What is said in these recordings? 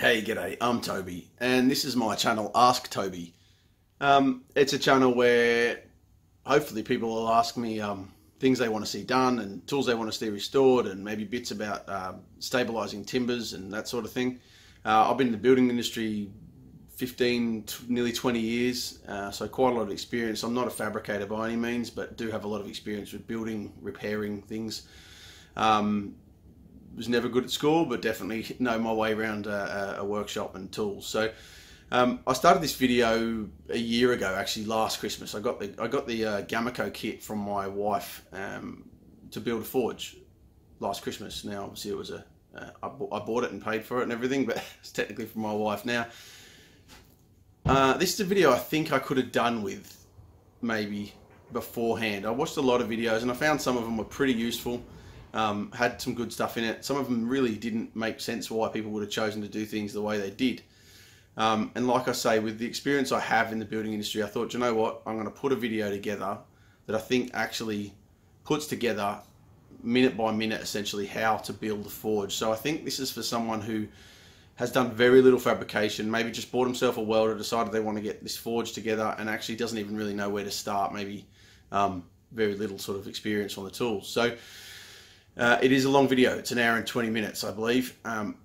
Hey, g'day, I'm Toby, and this is my channel, Ask Toby. Um, it's a channel where hopefully people will ask me um, things they want to see done and tools they want to see restored and maybe bits about uh, stabilizing timbers and that sort of thing. Uh, I've been in the building industry 15, nearly 20 years, uh, so quite a lot of experience. I'm not a fabricator by any means, but do have a lot of experience with building, repairing things. Um, was never good at school, but definitely know my way around a, a workshop and tools. So um, I started this video a year ago, actually last Christmas. I got the I got the uh, Gameco kit from my wife um, to build a forge last Christmas. Now, obviously, it was a uh, I, I bought it and paid for it and everything, but it's technically from my wife now. Uh, this is a video I think I could have done with maybe beforehand. I watched a lot of videos and I found some of them were pretty useful um, had some good stuff in it. Some of them really didn't make sense why people would have chosen to do things the way they did. Um, and like I say, with the experience I have in the building industry, I thought, you know what, I'm going to put a video together that I think actually puts together minute by minute essentially how to build a forge. So I think this is for someone who has done very little fabrication, maybe just bought himself a welder, decided they want to get this forge together and actually doesn't even really know where to start, maybe um, very little sort of experience on the tools. So uh, it is a long video. It's an hour and 20 minutes, I believe. Um,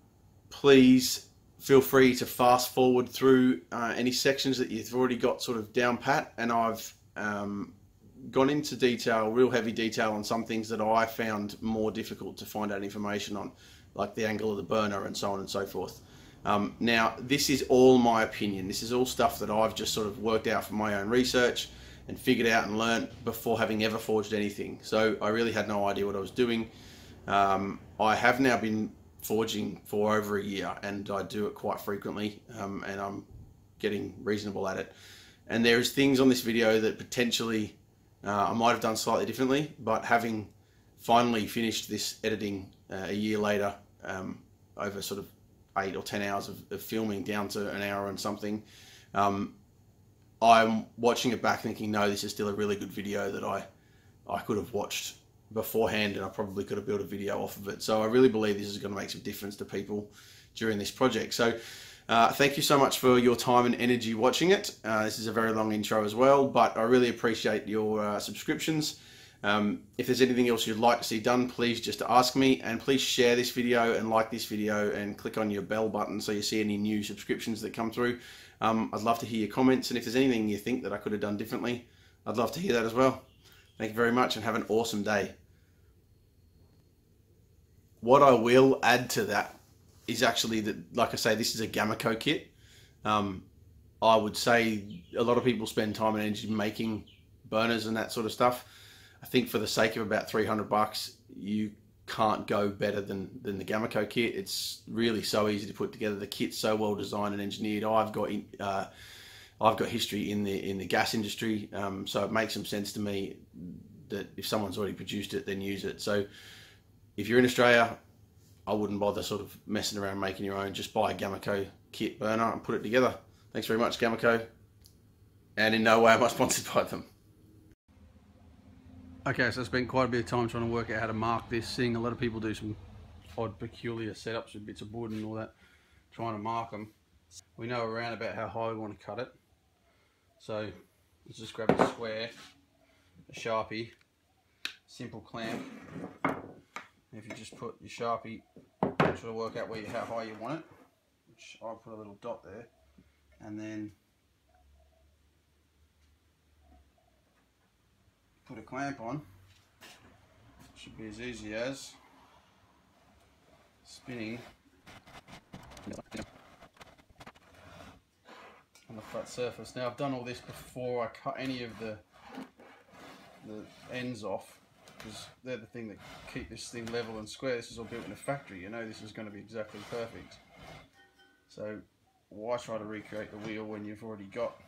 please feel free to fast forward through uh, any sections that you've already got sort of down pat. And I've um, gone into detail, real heavy detail on some things that I found more difficult to find out information on, like the angle of the burner and so on and so forth. Um, now, this is all my opinion. This is all stuff that I've just sort of worked out from my own research and figured out and learned before having ever forged anything. So I really had no idea what I was doing. Um, I have now been forging for over a year and I do it quite frequently um, and I'm getting reasonable at it. And there's things on this video that potentially uh, I might have done slightly differently, but having finally finished this editing uh, a year later um, over sort of eight or 10 hours of, of, filming down to an hour and something, um, I'm watching it back thinking, no, this is still a really good video that I, I could have watched beforehand and I probably could have built a video off of it. So I really believe this is going to make some difference to people during this project. So uh, thank you so much for your time and energy watching it. Uh, this is a very long intro as well, but I really appreciate your uh, subscriptions. Um, if there's anything else you'd like to see done, please just ask me and please share this video and like this video and click on your bell button so you see any new subscriptions that come through. Um, I'd love to hear your comments and if there's anything you think that I could have done differently, I'd love to hear that as well. Thank you very much and have an awesome day. What I will add to that is actually that, like I say, this is a Gameco kit. Um, I would say a lot of people spend time and energy making burners and that sort of stuff. I think for the sake of about 300 bucks, you can't go better than, than the Gameco kit. It's really so easy to put together. The kit's so well designed and engineered. I've got uh, I've got history in the in the gas industry, um, so it makes some sense to me that if someone's already produced it, then use it. So if you're in Australia, I wouldn't bother sort of messing around making your own. Just buy a Gameco kit burner and put it together. Thanks very much, Gameco. And in no way am I sponsored by them. Okay, so I spent quite a bit of time trying to work out how to mark this, seeing a lot of people do some odd, peculiar setups with bits of wood and all that, trying to mark them. We know around about how high we want to cut it. So let's just grab a square, a Sharpie, simple clamp. If you just put your Sharpie, try to work out where you, how high you want it, which I'll put a little dot there, and then put a clamp on. Should be as easy as spinning on the flat surface. Now I've done all this before I cut any of the the ends off because they're the thing that keep this thing level and square. This is all built in a factory, you know this is going to be exactly perfect. So why try to recreate the wheel when you've already got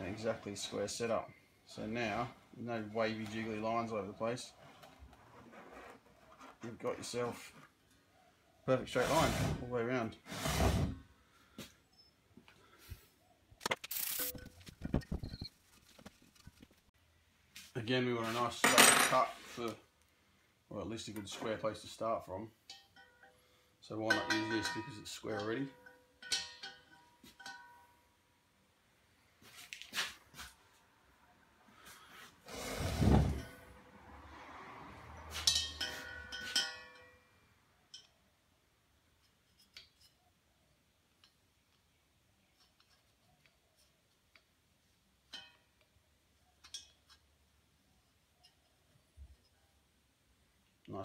an exactly square setup? So now, no wavy jiggly lines over the place, you've got yourself perfect straight line all the way around. Again, we want a nice straight cut for, well, at least a good square place to start from. So why not use this because it's square already?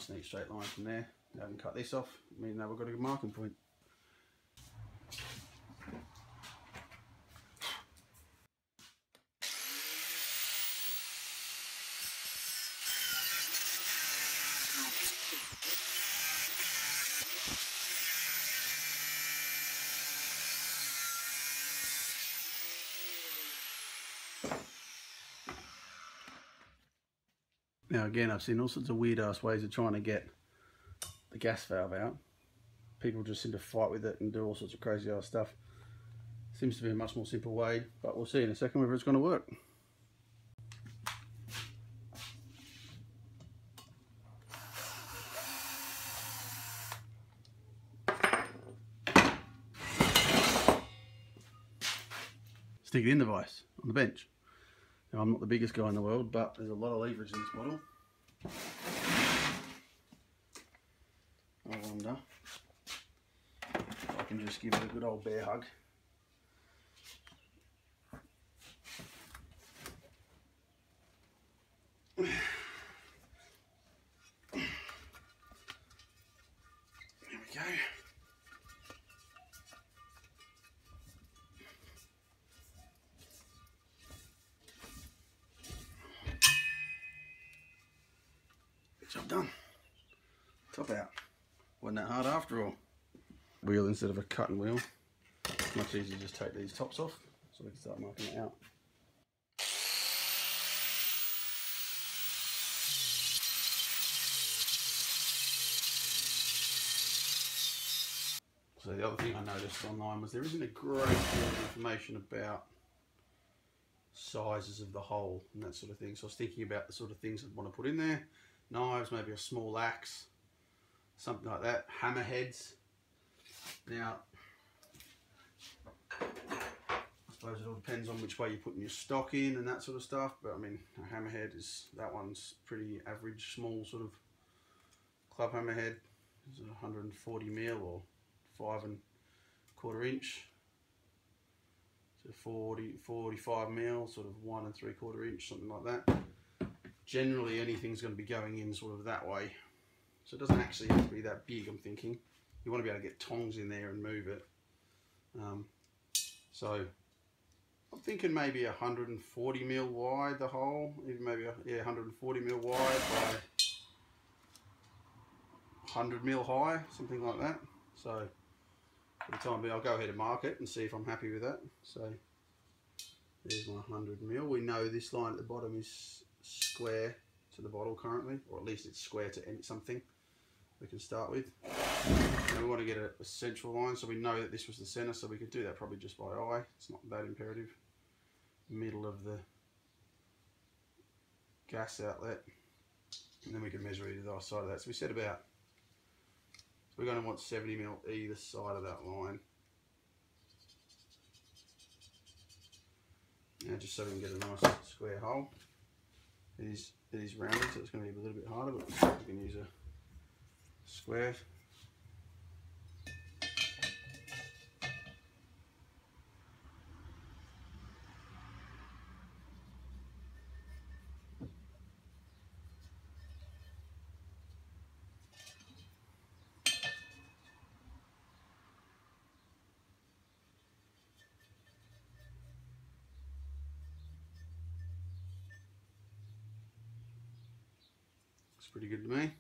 Nice neat straight line from there. I can cut this off, meaning that we've got a good marking point. Now again, I've seen all sorts of weird ass ways of trying to get the gas valve out. People just seem to fight with it and do all sorts of crazy ass stuff. Seems to be a much more simple way, but we'll see in a second whether it's going to work. Stick it in the vise on the bench. Now, I'm not the biggest guy in the world, but there's a lot of leverage in this bottle. I wonder I can just give it a good old bear hug. Top out. Wasn't that hard after all. Wheel instead of a cutting wheel. Much easier to just take these tops off so we can start marking it out. So the other thing I noticed online was there isn't a great deal of information about sizes of the hole and that sort of thing. So I was thinking about the sort of things I'd want to put in there. Knives, maybe a small axe, something like that. Hammerheads. Now, I suppose it all depends on which way you're putting your stock in and that sort of stuff. But I mean, a hammerhead is, that one's pretty average, small sort of club hammerhead. It's 140 mil or five and quarter inch. So 40, 45 mil, sort of one and three quarter inch, something like that. Generally anything's going to be going in sort of that way. So it doesn't actually have to be that big, I'm thinking. You want to be able to get tongs in there and move it. Um, so I'm thinking maybe 140 mil wide the hole, even maybe yeah 140 mil wide by 100 mil high, something like that. So for the time being, I'll go ahead and mark it and see if I'm happy with that. So there's my 100 mil. We know this line at the bottom is square to the bottle currently, or at least it's square to something we can start with. We want to get a, a, central line, so we know that this was the center, so we could do that probably just by eye. It's not that imperative. Middle of the gas outlet, and then we can measure either side of that. So we said about so we're going to want 70 mil either side of that line. Now just so we can get a nice square hole. It is, it is rounded so it's going to be a little bit harder but we can use a square pretty good to me.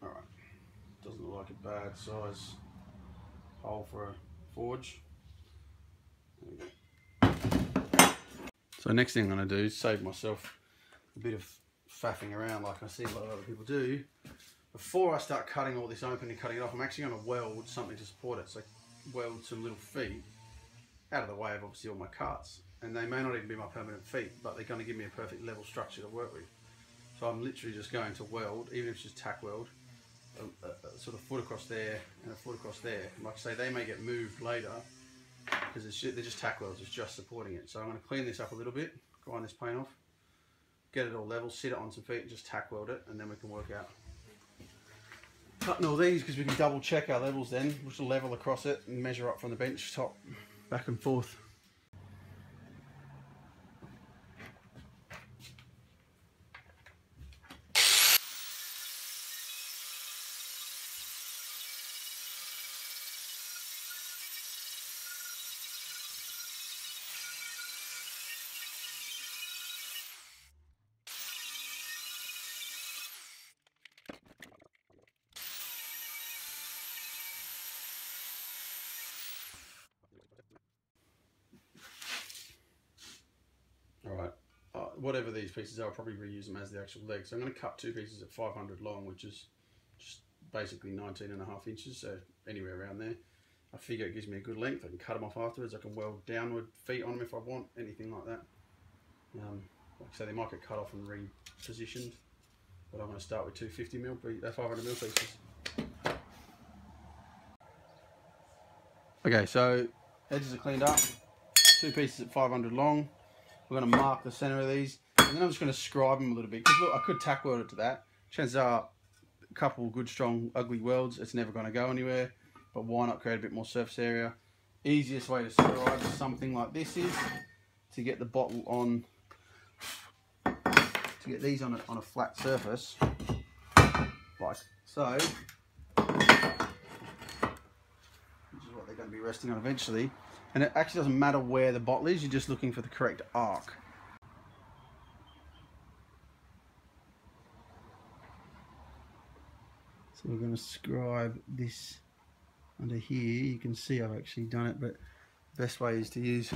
Alright, a bad size hole for a forge. So next thing I'm going to do is save myself a bit of faffing around like I see a lot of other people do before I start cutting all this open and cutting it off, I'm actually going to weld something to support it. So weld some little feet out of the way of obviously all my cuts. And they may not even be my permanent feet, but they're going to give me a perfect level structure to work with. So I'm literally just going to weld, even if it's just tack weld, a, a, sort of foot across there and a foot across there. And like I say, they may get moved later because they're just tack welds, it's just supporting it. So I'm going to clean this up a little bit, grind this paint off, get it all level, sit it on some feet and just tack weld it and then we can work out cutting all these because we can double check our levels then, which will level across it and measure up from the bench top back and forth. whatever these pieces I'll probably reuse them as the actual legs. So I'm going to cut two pieces at 500 long, which is just basically 19 and a half inches, so anywhere around there. I figure it gives me a good length. I can cut them off afterwards. I can weld downward feet on them if I want, anything like that. Um, like I say, they might get cut off and repositioned, but I'm going to start with 250 mil, uh, 500 mil pieces. Okay, so edges are cleaned up. Two pieces at 500 long. We're going to mark the center of these. And then I'm just going to scribe them a little bit. Because look, I could tack weld it to that. Chances are a couple good, strong, ugly welds. It's never going to go anywhere. But why not create a bit more surface area? Easiest way to scribe something like this is to get the bottle on, to get these on a, on a flat surface, like so. Which is what they're going to be resting on eventually and it actually doesn't matter where the bottle is you're just looking for the correct arc so we're going to scribe this under here you can see I've actually done it but the best way is to use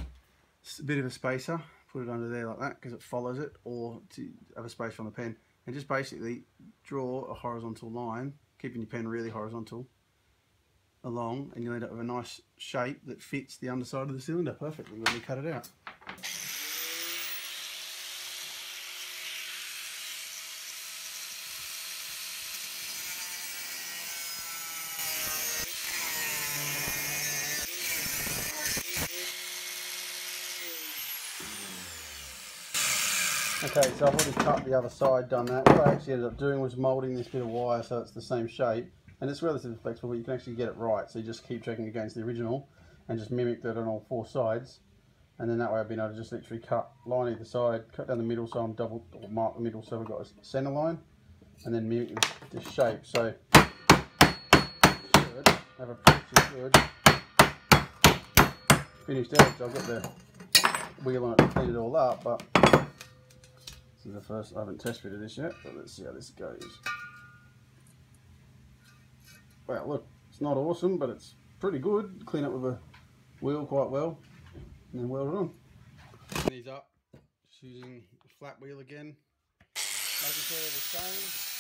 a bit of a spacer put it under there like that because it follows it or to have a spacer on the pen and just basically draw a horizontal line keeping your pen really horizontal along and you'll end up with a nice shape that fits the underside of the cylinder perfectly when you cut it out. Okay, so I've already cut the other side, done that. What I actually ended up doing was moulding this bit of wire so it's the same shape and it's relatively flexible, but you can actually get it right. So you just keep checking against the original and just mimic that on all four sides. And then that way I've been able to just literally cut line either side, cut down the middle so I'm double, or mark the middle so we've got a center line, and then mimic this shape. So should have a pretty good finished edge. I'll get the wheel on it to clean it all up, but this is the first, I haven't test fitted this yet, but let's see how this goes well, look, it's not awesome, but it's pretty good. Clean up with a wheel quite well, and then weld it on. These up, just using flat wheel again, making sure they're the same.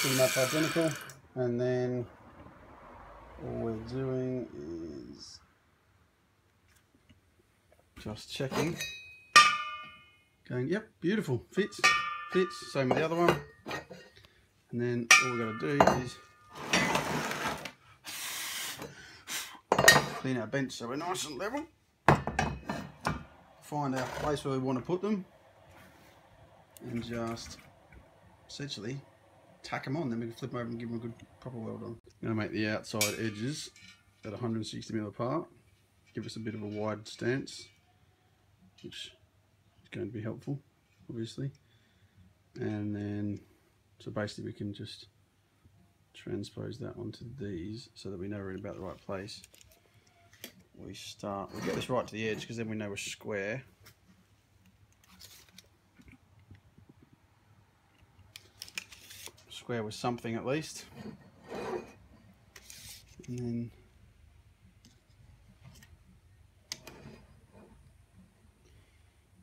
Pretty much identical. And then all we're doing is just checking. Going yep beautiful. Fits fits same with the other one. And then all we're going to do is clean our bench so we're nice and level. Find our place where we want to put them. And just essentially tack them on, then we can flip them over and give them a good proper weld on. To make the outside edges at 160 mil apart, give us a bit of a wide stance, which is going to be helpful, obviously. And then, so basically we can just transpose that onto these so that we know we're in about the right place. We start, we get this right to the edge because then we know we're square. Square with something at least. and then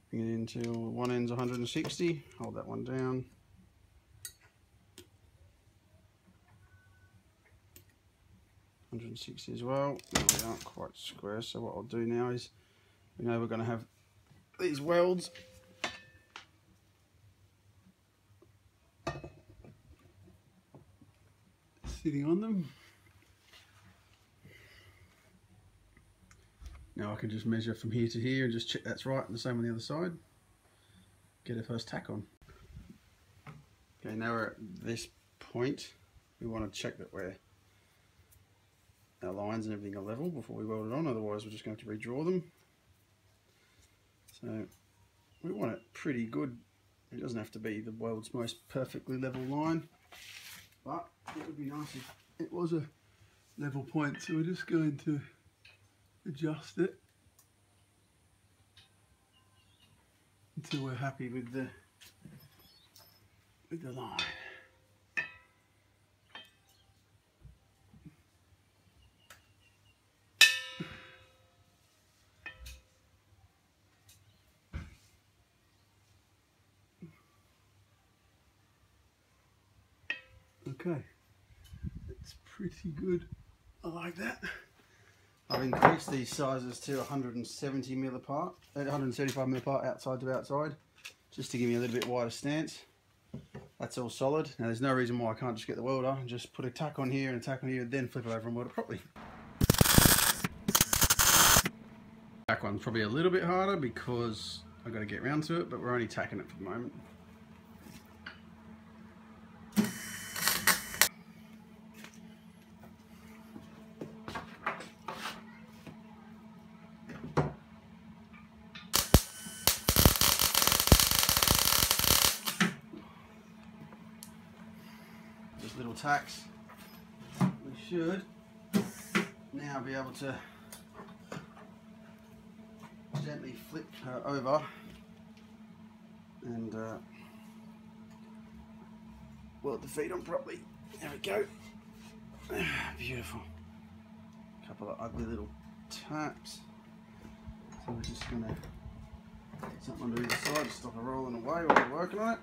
bring it into one end's 160 hold that one down Hundred and sixty as well. They aren't quite square. So what I'll do now is, we know we're going to have these welds sitting on them. Now I can just measure from here to here and just check that's right and the same on the other side. Get a first tack on. Okay, now we're at this point. We want to check that we're our lines and everything are level before we weld it on, otherwise we're just going to to redraw them. So we want it pretty good. It doesn't have to be the world's most perfectly level line, but it would be nice if it was a level point. So we're just going to adjust it until we're happy with the with the line. Okay, it's pretty good. I like that. I've increased these sizes to 170 mil apart, uh, 175 mil apart outside to outside, just to give me a little bit wider stance. That's all solid. Now there's no reason why I can't just get the welder and just put a tack on here and a tack on here, and then flip it over and weld it properly. Back one's probably a little bit harder because I've got to get round to it, but we're only tacking it for the moment. Tacks, we should now be able to gently flip her over and uh, weld the feet on properly. There we go. Beautiful. A couple of ugly little taps. So we're just to get something on either side to stop her rolling away while we're working on it.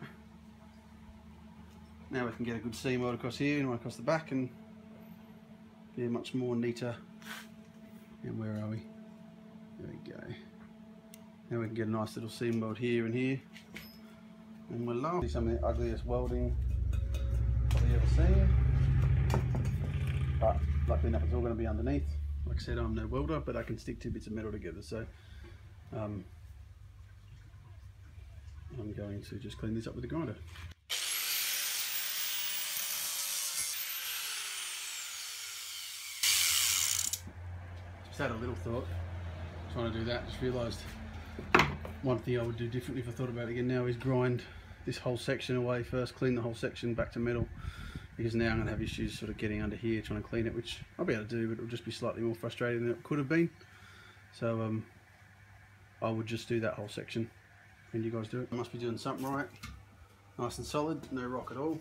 Now we can get a good seam right across here and right across the back and be much more neater. And where are we? There we go. Now we can get a nice little seam weld here and here. And we're low. Some of the ugliest welding probably ever seen. But luckily enough it's all going to be underneath. Like I said, I'm no welder, but I can stick two bits of metal together. So um, I'm going to just clean this up with a grinder. Just had a little thought, trying to do that, just realised one thing I would do differently if I thought about it again now is grind this whole section away first, clean the whole section back to metal because now I'm going to have issues sort of getting under here trying to clean it which I'll be able to do but it'll just be slightly more frustrating than it could have been. So um, I would just do that whole section and you guys do it. I must be doing something right. Nice and solid, no rock at all.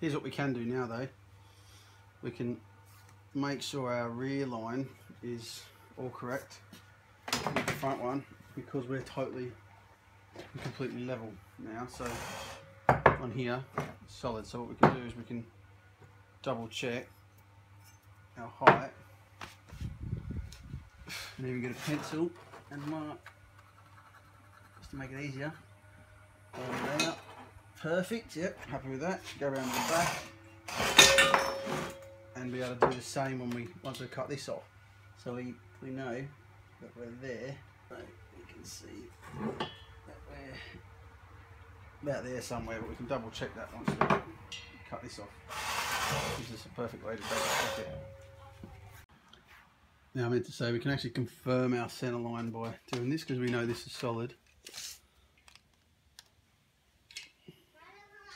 Here's what we can do now though. We can make sure our rear line is all correct. With the front one because we're totally completely level now. So on here solid. So what we can do is we can double check our height and even get a pencil and mark just to make it easier. Perfect yep happy with that. Go around the back and be able to do the same when we once we cut this off so we, we know that we're there. So you can see that we're about there somewhere, but we can double check that once we cut this off. This is a perfect way to double check it. Now I meant to say we can actually confirm our center line by doing this because we know this is solid.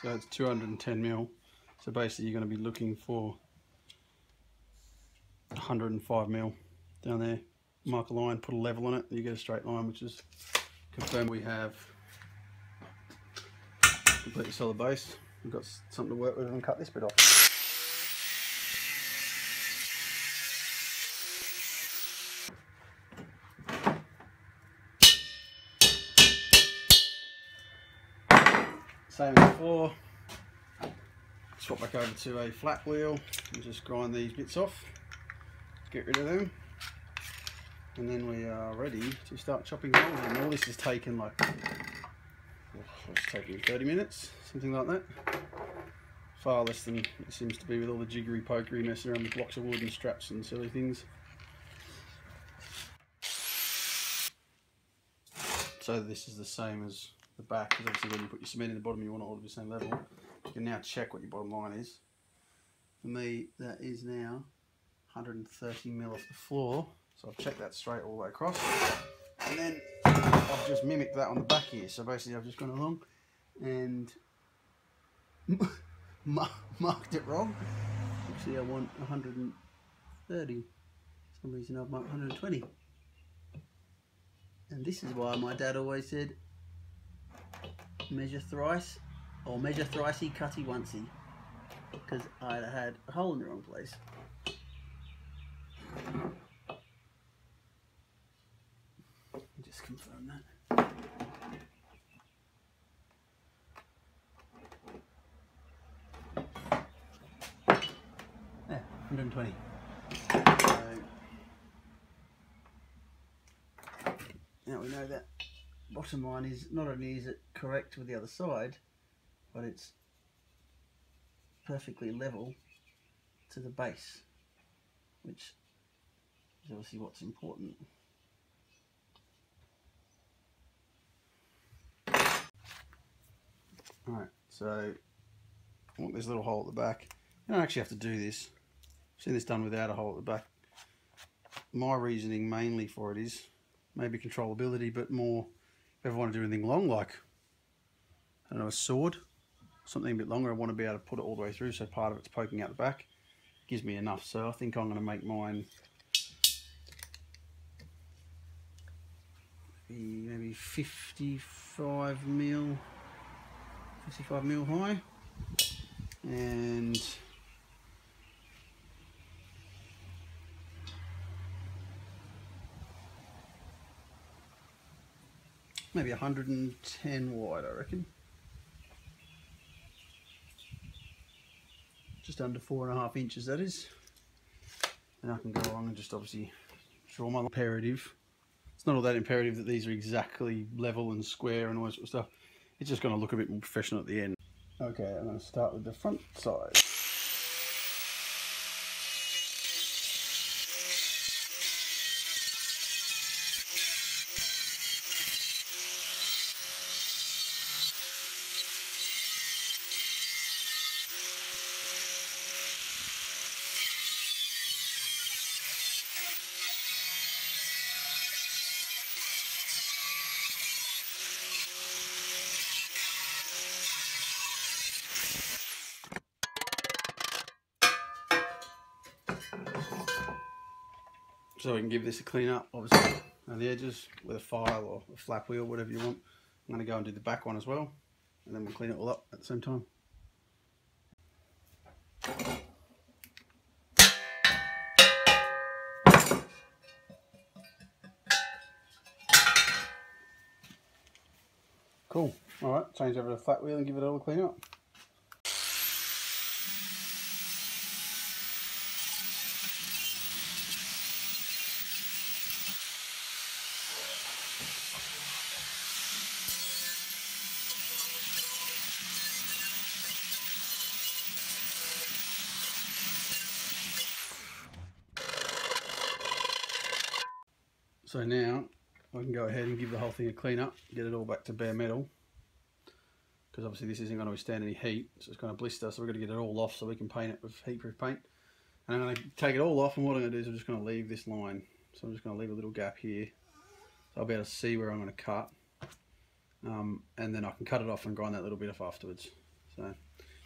So it's 210 mil. So basically you're going to be looking for 105 mil down there, mark a line, put a level on it, and you get a straight line, which is confirm we have completely solid base. We've got something to work with and cut this bit off. Same as before, swap back over to a flat wheel and just grind these bits off, get rid of them. And then we are ready to start chopping holes and All this is taking like, oh, it's taking 30 minutes, something like that. Far less than it seems to be with all the jiggery pokery messing around with blocks of wood and straps and silly things. So this is the same as the back, because obviously when you put your cement in the bottom you want it all to be the same level. You can now check what your bottom line is. For me, that is now 130 mil off the floor. So I've checked that straight all the way across. And then I've just mimicked that on the back here. So basically I've just gone along and marked it wrong. Actually I want 130. For some reason I've marked 120. And this is why my dad always said, measure thrice, or measure thricey, cutty oncey. Because I had a hole in the wrong place. Just confirm that. Yeah, 120. So, now we know that bottom line is not only is it correct with the other side, but it's perfectly level to the base, which is obviously what's important. Alright, so want this little hole at the back. You don't actually have to do this. I've seen this done without a hole at the back. My reasoning mainly for it is maybe controllability, but more if I ever want to do anything long, like I don't know, a sword, something a bit longer, I want to be able to put it all the way through so part of it's poking out the back. Gives me enough, so I think I'm going to make mine maybe 55 mil, 55 mil high, and maybe 110 wide, I reckon. Just under four and a half inches, that is. And I can go along and just obviously draw my imperative. It's not all that imperative that these are exactly level and square and all that sort of stuff. It's just going to look a bit more professional at the end. Okay, I'm going to start with the front side. So we can give this a clean up, obviously, on the edges with a file or a flap wheel, whatever you want. I'm going to go and do the back one as well, and then we'll clean it all up at the same time. Cool. All right, change over to the flat wheel and give it all a clean up. So now I can go ahead and give the whole thing a clean up, get it all back to bare metal. Because obviously this isn't going to withstand any heat, so it's going to blister, so we're going to get it all off so we can paint it with heat-proof paint. And I'm going to take it all off, and what I'm going to do is I'm just going to leave this line. So I'm just going to leave a little gap here. So I'll be able to see where I'm going to cut. Um, and then I can cut it off and grind that little bit off afterwards. So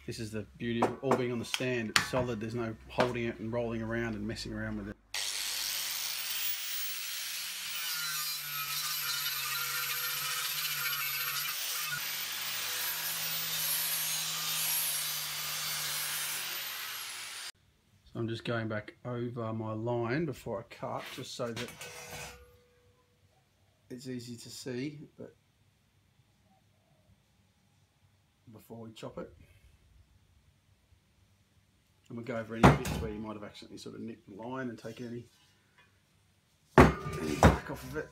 this is the beauty of all being on the stand. It's solid, there's no holding it and rolling around and messing around with it. I'm just going back over my line before I cut, just so that it's easy to see. But before we chop it. And we'll go over any bits where you might have accidentally sort of nicked the line and take any, any back off of it.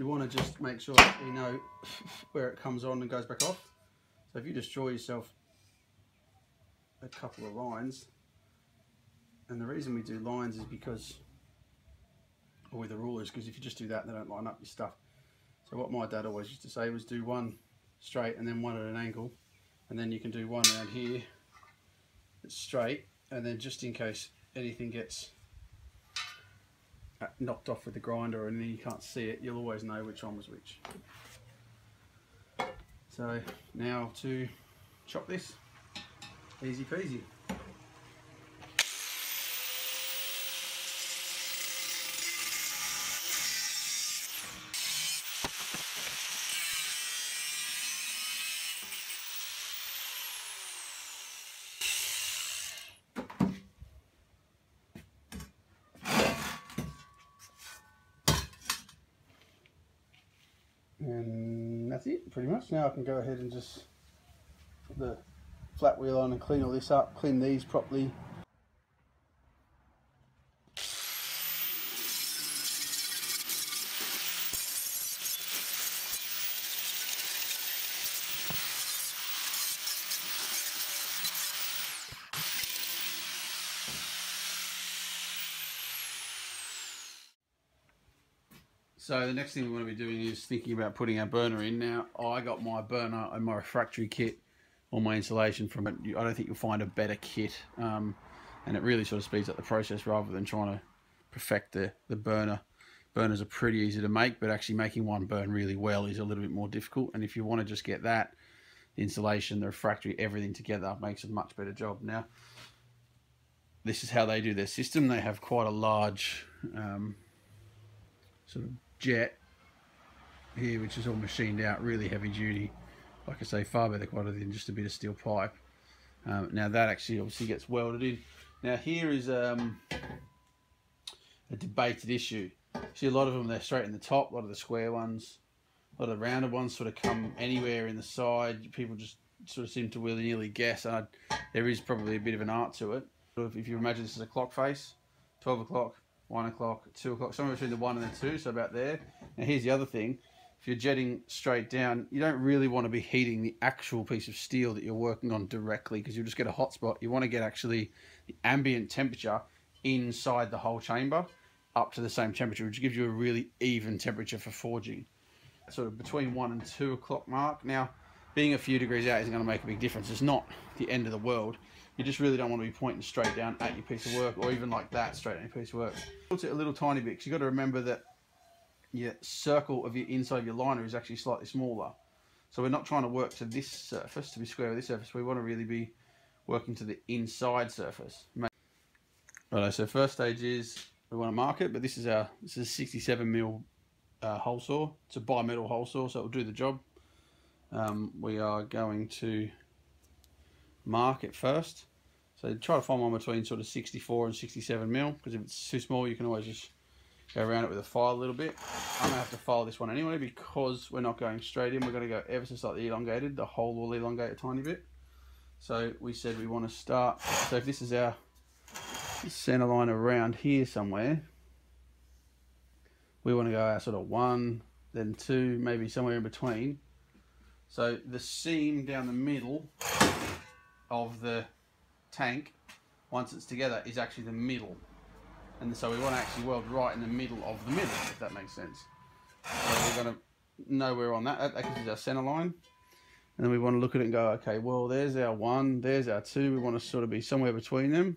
You want to just make sure that you know where it comes on and goes back off. So if you just draw yourself a couple of lines, and the reason we do lines is because, or with the rulers, because if you just do that, they don't line up your stuff. So what my dad always used to say was do one straight and then one at an angle, and then you can do one around here that's straight, and then just in case anything gets Uh, knocked off with the grinder and then you can't see it, you'll always know which one was which. So now to chop this, easy peasy. and that's it pretty much now I can go ahead and just put the flat wheel on and clean all this up clean these properly So the next thing we want to be doing is thinking about putting our burner in. Now I got my burner and my refractory kit on my insulation from it. I don't think you'll find a better kit, um, and it really sort of speeds up the process rather than trying to perfect the the burner. Burners are pretty easy to make, but actually making one burn really well is a little bit more difficult. And if you want to just get that, the insulation, the refractory, everything together makes a much better job. Now, this is how they do their system. They have quite a large um, sort of jet here, which is all machined out, really heavy duty. Like I say, far better quality than just a bit of steel pipe. Um, now that actually obviously gets welded in. Now here is um, a debated issue. See a lot of them, they're straight in the top, a lot of the square ones, a lot of the rounded ones sort of come anywhere in the side. People just sort of seem to willy-nilly guess. And I, there is probably a bit of an art to it. If you imagine this as a clock face, 12 o'clock, one o'clock, two o'clock, somewhere between the one and the two, so about there. Now here's the other thing. If you're jetting straight down, you don't really want to be heating the actual piece of steel that you're working on directly because you'll just get a hot spot. You want to get actually the ambient temperature inside the whole chamber up to the same temperature, which gives you a really even temperature for forging. Sort of between one and two o'clock mark. Now, being a few degrees out isn't going to make a big difference. It's not the end of the world. You just really don't want to be pointing straight down at your piece of work or even like that straight at your piece of work. Tilt it a little tiny bit because you've got to remember that your circle of your inside of your liner is actually slightly smaller. So we're not trying to work to this surface, to be square with this surface. We want to really be working to the inside surface. Right, so first stage is we want to mark it, but this is our this is a 67 mil uh, hole saw. It's a bimetal hole saw, so it'll do the job. Um, we are going to mark it first. So try to find one between sort of 64 and 67 mil, because if it's too small, you can always just go around it with a file a little bit. I'm to have to file this one anyway because we're not going straight in. We're going to go ever so slightly elongated. The hole will elongate a tiny bit. So we said we want to start. So if this is our center line around here somewhere, we want to go our sort of one, then two, maybe somewhere in between. So the seam down the middle of the tank, once it's together, is actually the middle and so we want to actually weld right in the middle of the middle, if that makes sense. So we're going to know we're on that. That, is our center line. And then we want to look at it and go, okay, well, there's our one, there's our two. We want to sort of be somewhere between them.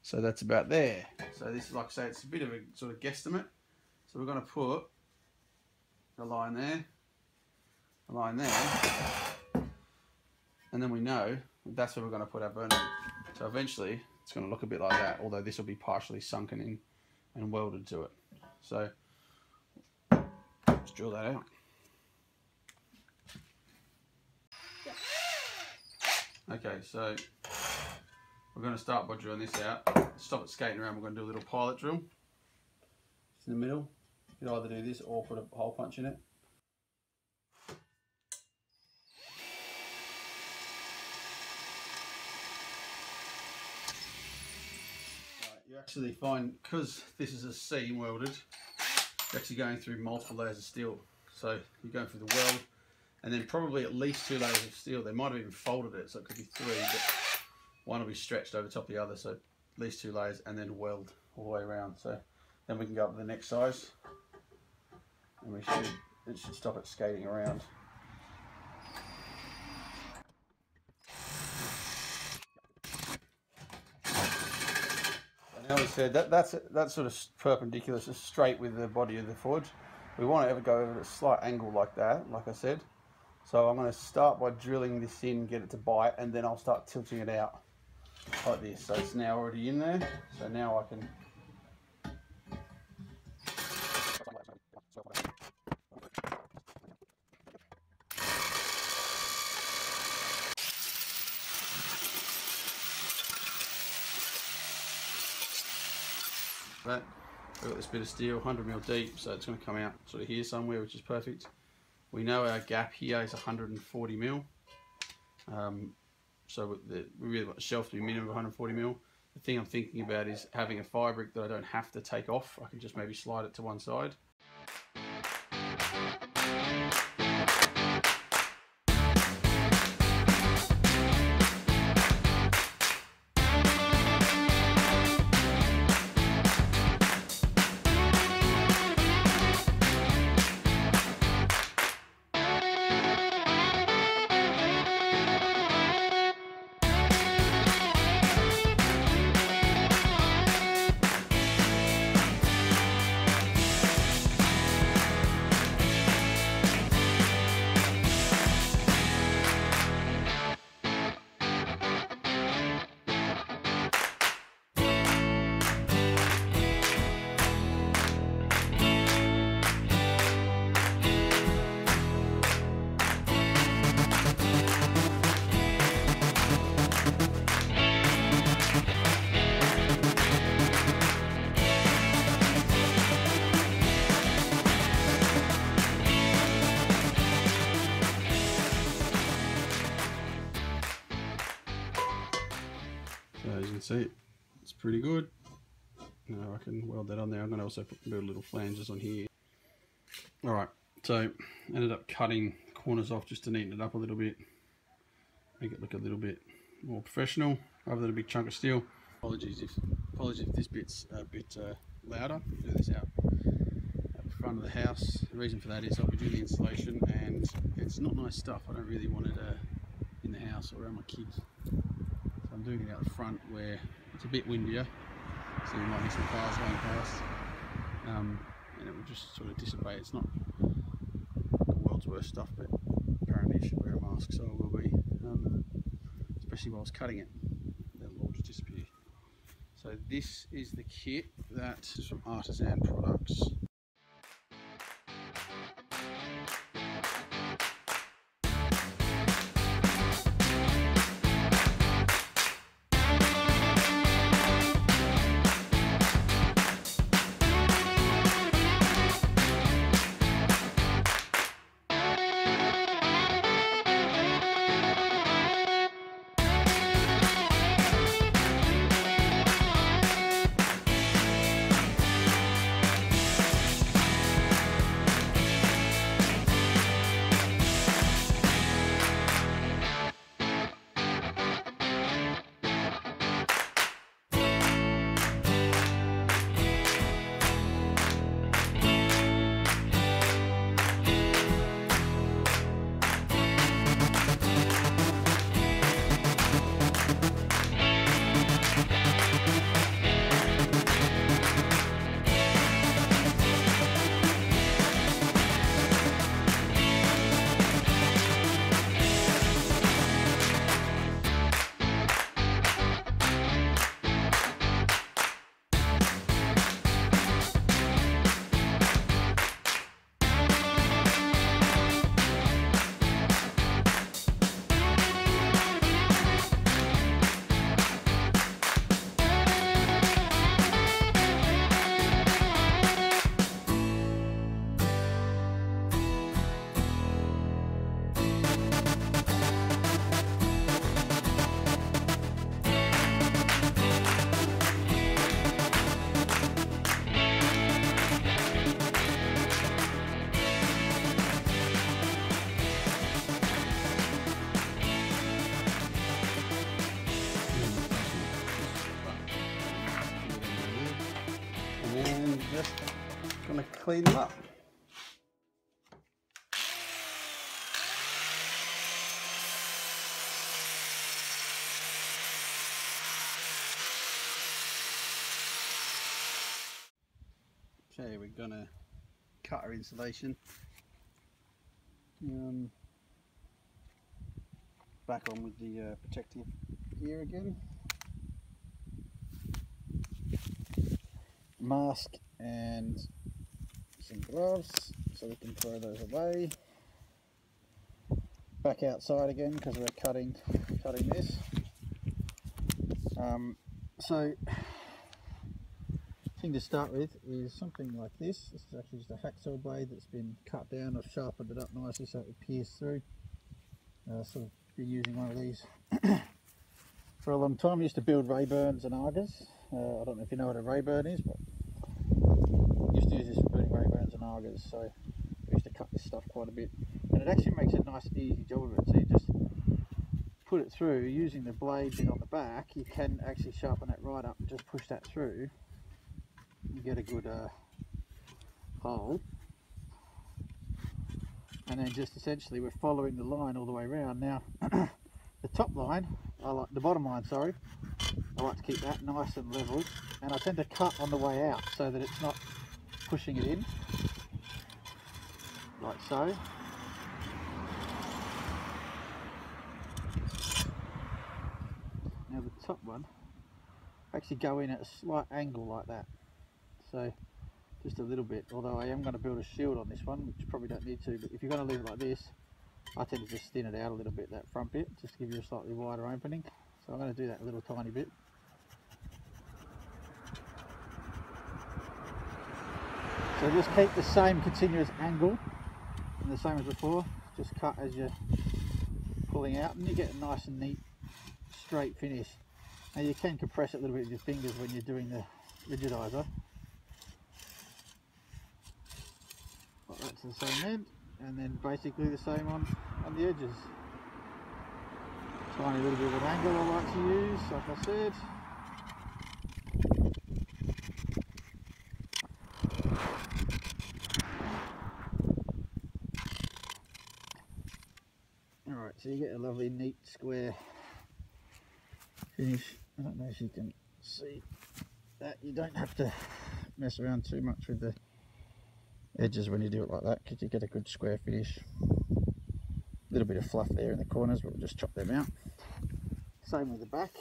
So that's about there. So this is, like I say, it's a bit of a sort of guesstimate. So we're going to put a line there, a line there, and then we know that's where we're going to put our burner. So eventually, it's going to look a bit like that, although this will be partially sunken in and welded to it. So let's drill that out. Okay, so we're going to start by drilling this out. Stop it skating around, we're going to do a little pilot drill. It's in the middle. You could either do this or put a hole punch in it. You actually find, because this is a seam welded, you're actually going through multiple layers of steel. So you're going through the weld and then probably at least two layers of steel. They might have even folded it, so it could be three, but one will be stretched over top of the other, so at least two layers and then weld all the way around. So then we can go up to the next size and we should, it should stop it skating around. Now we said that that's that's sort of perpendicular, so straight with the body of the forge. We want to ever go over at a slight angle like that, like I said. So I'm going to start by drilling this in, get it to bite, and then I'll start tilting it out like this. So it's now already in there. So now I can that. We've got this bit of steel, 100 mil deep, so it's going to come out sort of here somewhere, which is perfect. We know our gap here is 140 mil, um, so the, we really want the shelf to be minimum of 140 mil. The thing I'm thinking about is having a fire brick that I don't have to take off. I can just maybe slide it to one side. Can see, it's pretty good. Now I can weld that on there. I'm going to also put little flanges on here. All right, so ended up cutting corners off just to neaten it up a little bit, make it look a little bit more professional, rather than a big chunk of steel. Apologies if apologies if this bit's a bit uh, louder. Do this out front of the house. The reason for that is I'll be doing the installation, and it's not nice stuff. I don't really want it uh, in the house or around my kids. I'm doing it out the front where it's a bit windier, so you might hear some cars going past, um, and it will just sort of dissipate. It's not the world's worst stuff, but apparently you should wear a mask, so I will be, um, especially whilst cutting it. They'll all just disappear. So this is the kit that is from Artisan Products. Clean them up. Okay, we're gonna cut our insulation. Um, back on with the uh, protective gear again. Mask and gloves so we can throw those away. Back outside again because we're cutting cutting this. Um, so thing to start with is something like this. This is actually just a hacksaw blade that's been cut down. I've sharpened it up nicely so it pierce through. Uh, sort of been using one of these for a long time. I used to build Rayburns and Agas. Uh, I don't know if you know what a Rayburn is, but I used to use this for building So I used to cut this stuff quite a bit, and it actually makes a nice easy job of it. So you just put it through. Using the blade bit on the back. You can actually sharpen that right up and just push that through. You get a good uh, hole. And then just essentially we're following the line all the way around. Now the top line I like the bottom line sorry I like to keep that nice and level. And I tend to cut on the way out so that it's not pushing it in like so. Now the top one actually go in at a slight angle like that. So just a little bit although I am going to build a shield on this one which you probably don't need to but if you're going to leave it like this I tend to just thin it out a little bit that front bit just to give you a slightly wider opening. So I'm going to do that little tiny bit. So just keep the same continuous angle and the same as before just cut as you're pulling out and you get a nice and neat straight finish. Now you can compress it a little bit with your fingers when you're doing the rigidizer. That's the same end and then basically the same on on the edges. Tiny little bit of an angle I like to use like I said alright so you get a lovely neat square finish I don't know if you can see that you don't have to mess around too much with the edges when you do it like that because you get a good square finish. A little bit of fluff there in the corners, but we'll just chop them out. Same with the back.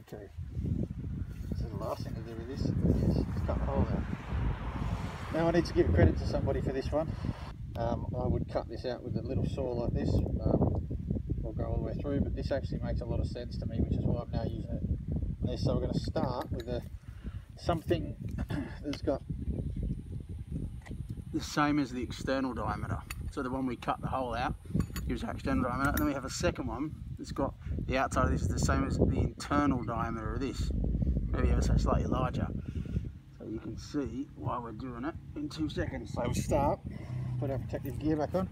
Okay, so the last thing to do with this is cut the hole out. Now I need to give credit to somebody for this one. Um, I would cut this out with a little saw like this. Um, go all the way through but this actually makes a lot of sense to me which is why I'm now using it this so we're going to start with a something that's got the same as the external diameter so the one we cut the hole out gives our external diameter and then we have a second one that's got the outside of this is the same as the internal diameter of this maybe ever so slightly larger so you can see why we're doing it in two seconds. So start put our protective gear back on.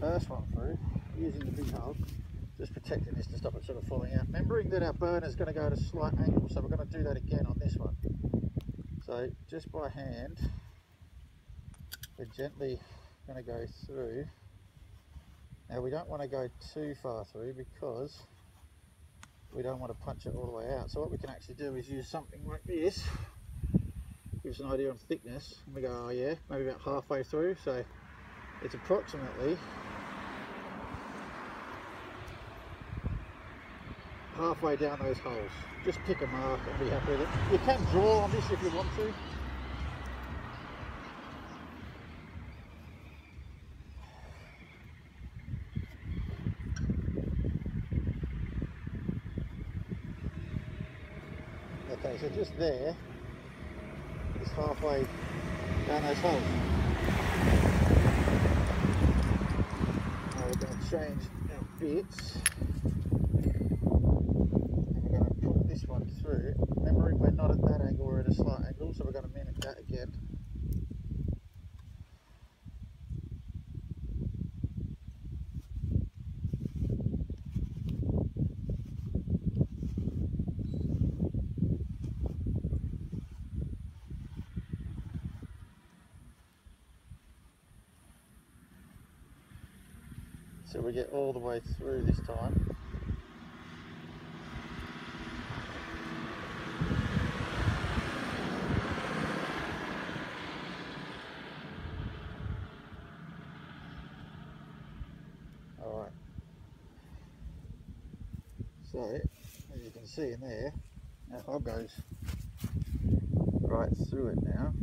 First one through using the big hole. Just protecting this to stop it sort of falling out. Remembering that our burner is going to go at a slight angle so we're going to do that again on this one. So just by hand we're gently going to go through now we don't want to go too far through because we don't want to punch it all the way out so what we can actually do is use something like this gives an idea on thickness and we go oh yeah maybe about halfway through so it's approximately halfway down those holes. Just pick a mark and be happy with it. You can draw on this if you want to. just there is halfway down those holes. Now we're going to change our bits. And we're going to put this one through. Remembering we're not at that angle, we're at a slight angle, so we're going to mimic that again. Get all the way through this time. Alright. So, as you can see in there, that hog goes right through it now.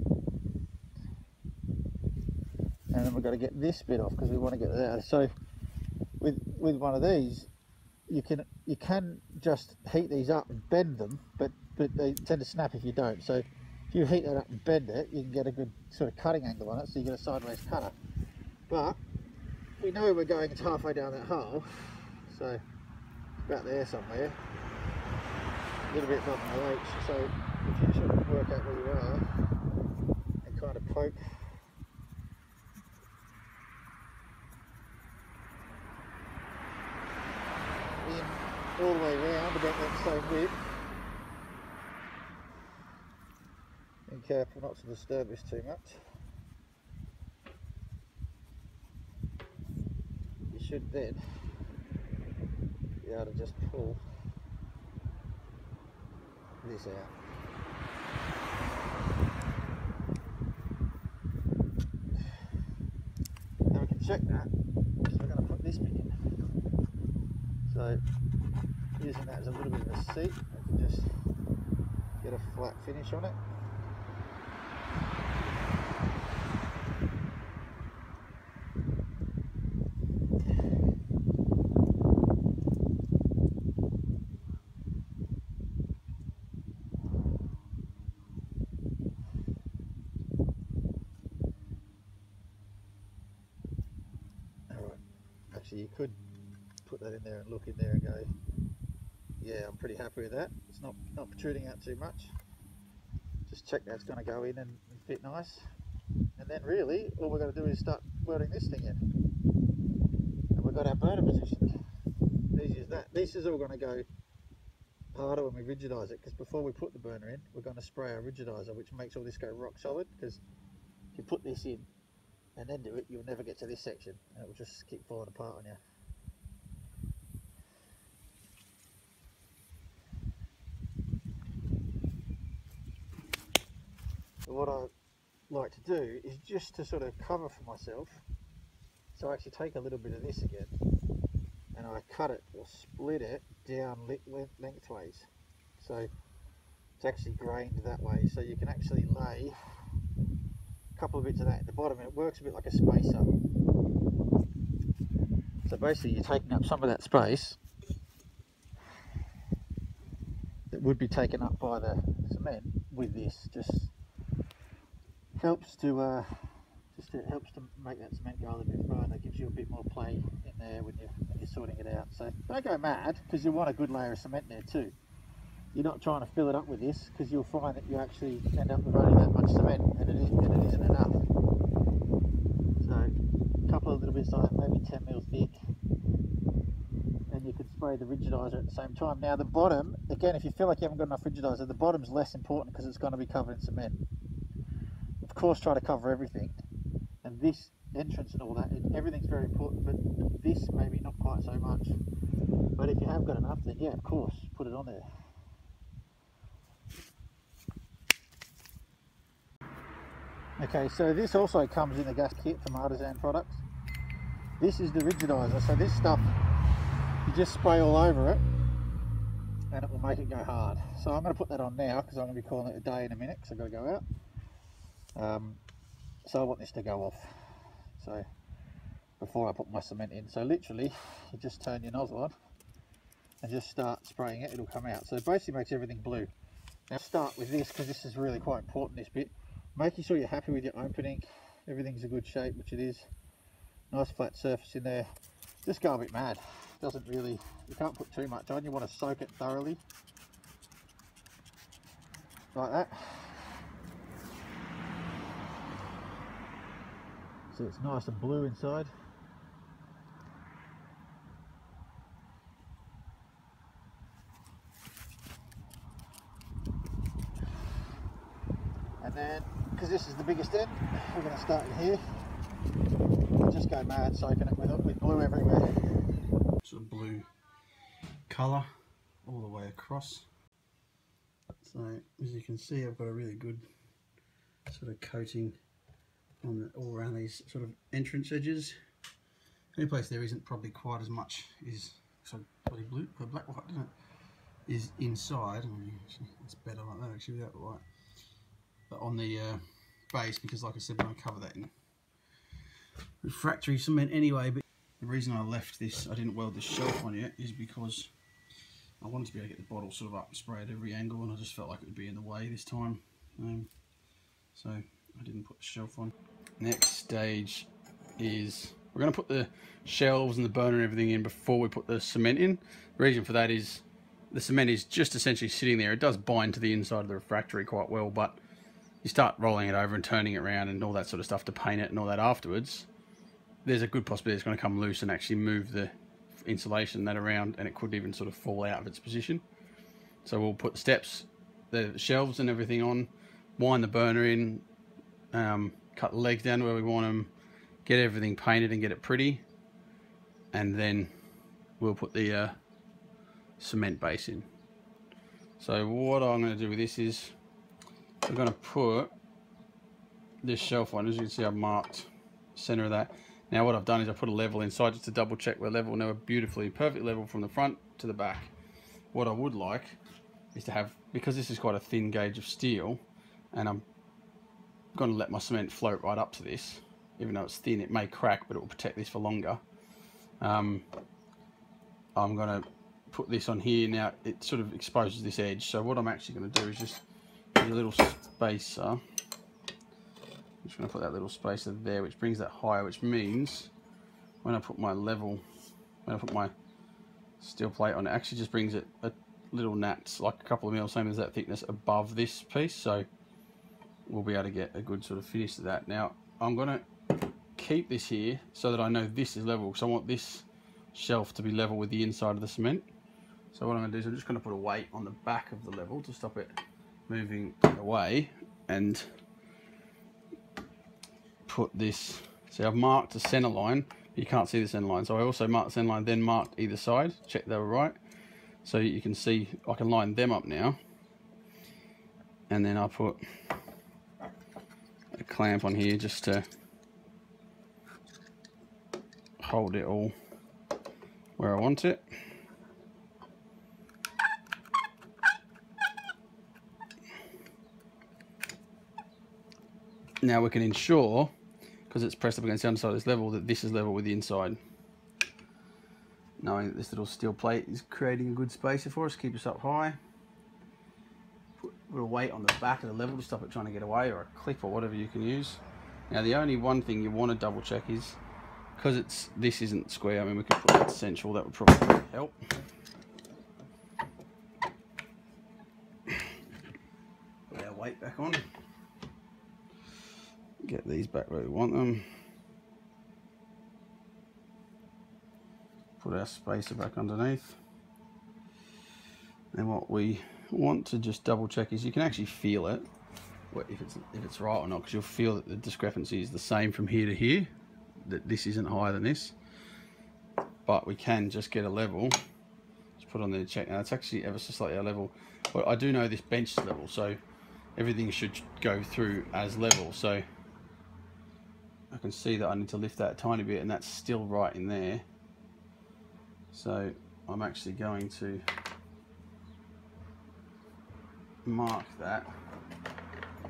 And then we've got to get this bit off because we want to get that. So with one of these, you can you can just heat these up and bend them, but but they tend to snap if you don't. So if you heat that up and bend it, you can get a good sort of cutting angle on it, so you get a sideways cutter. But we know we're going it's halfway down that hole, so about there somewhere, a little bit above my H. So if you sort of work out where you are and kind of poke in all the way around about that same width. Be careful not to disturb this too much. You should then be able to just pull this out. Now we can check that because we're going to put this bit in. So using that as a little bit of a seat, I can just get a flat finish on it. Alright, actually you could put that in there and look in there and go, yeah, I'm pretty happy with that. It's not, not protruding out too much. Just check that's going to go in and fit nice. And then really, all we're going to do is start welding this thing in. And we've got our burner positioned. Easy as that. This is all going to go harder when we rigidise it because before we put the burner in, we're going to spray our rigidizer, which makes all this go rock solid because if you put this in and then do it, you'll never get to this section and it will just keep falling apart on you. What I like to do is just to sort of cover for myself. So I actually take a little bit of this again and I cut it or split it down le- lengthways. So it's actually grained that way. So you can actually lay a couple of bits of that at the bottom and it works a bit like a spacer. So basically you're taking up some of that space that would be taken up by the cement with this. Just helps to uh, just it helps to make that cement go a little bit further. Gives you a bit more play in there when you're when you're sorting it out. So don't go mad because you want a good layer of cement there too. You're not trying to fill it up with this because you'll find that you actually end up with only that much cement and it, is, and it isn't enough. So a couple of little bits like that, maybe 10 mil thick. And you can spray the rigidizer at the same time. Now the bottom, again, if you feel like you haven't got enough rigidizer, the bottom's less important because it's going to be covered in cement. Course, try to cover everything. And this entrance and all that, everything's very important, but this maybe not quite so much. But if you have got enough, then yeah, of course, put it on there. Okay, so this also comes in a gas kit from Artisan Products. This is the rigidizer, so this stuff you just spray all over it and it will make it go hard. So I'm going to put that on now because I'm going to be calling it a day in a minute because I've got to go out. Um, so I want this to go off. So before I put my cement in. So literally you just turn your nozzle on and just start spraying it, it'll come out. So it basically makes everything blue. Now start with this because this is really quite important this bit. Making sure you're happy with your opening, everything's a good shape, which it is. Nice flat surface in there. Just go a bit mad. Doesn't really, you can't put too much on, you want to soak it thoroughly. like that. So it's nice and blue inside. And then, because this is the biggest end, we're going to start in here. Just go mad soaking it with, with blue everywhere. Sort of blue colour all the way across. So as you can see I've got a really good sort of coating on the, all around these sort of entrance edges. Any place there isn't probably quite as much is so bloody blue, black white, isn't it? Is inside. I mean, actually, it's better like that actually without the white. But on the uh, base, because like I said, when I cover that in refractory cement anyway. But the reason I left this, I didn't weld this shelf on yet, is because I wanted to be able to get the bottle sort of up spray at every angle, and I just felt like it would be in the way this time. Um, so I didn't put the shelf on. Next stage is we're going to put the shelves and the burner and everything in before we put the cement in. The reason for that is the cement is just essentially sitting there. It does bind to the inside of the refractory quite well, but you start rolling it over and turning it around and all that sort of stuff to paint it and all that afterwards, there's a good possibility it's going to come loose and actually move the insulation that around and it could even sort of fall out of its position. So we'll put steps, the shelves and everything on, wind the burner in, um, cut the legs down where we want them, get everything painted and get it pretty, and then we'll put the uh, cement base in. So what I'm going to do with this is we're going to put this shelf on, as you can see I've marked center of that. Now what I've done is I put a level inside just to double check we're level. Now we're beautifully, perfect level from the front to the back. What I would like is to have, because this is quite a thin gauge of steel, and I'm going to let my cement float right up to this, even though it's thin, it may crack, but it will protect this for longer. Um, I'm going to put this on here. Now it sort of exposes this edge, so what I'm actually going to do is just a little spacer. I'm just going to put that little spacer there, which brings that higher, which means when I put my level, when I put my steel plate on, it actually just brings it a little nats, like a couple of mil, same as that thickness above this piece. So we'll be able to get a good sort of finish to that. Now I'm going to keep this here so that I know this is level. So I want this shelf to be level with the inside of the cement. So what I'm going to do is I'm just going to put a weight on the back of the level to stop it moving away and put this see I've marked a center line you can't see the center line so I also marked the center line then marked either side check they were right so you can see I can line them up now and then I put a clamp on here just to hold it all where I want it Now we can ensure, because it's pressed up against the underside of this level, that this is level with the inside. Knowing that this little steel plate is creating a good spacer for us, keep us up high. A weight on the back of the level to stop it trying to get away, or a clip or whatever you can use. Now the only one thing you want to double check is, because it's this isn't square, I mean we could put that central, that would probably help. Put our weight back on get these back where we want them. Put our spacer back underneath. And what we want to just double check is you can actually feel it. If it's if it's right or not because you'll feel that the discrepancy is the same from here to here that this isn't higher than this. But we can just get a level. Just put on there check. Now it's actually ever so slightly a level. But I do know this bench level so everything should go through as level. So I can see that I need to lift that tiny bit and that's still right in there. So I'm actually going to mark that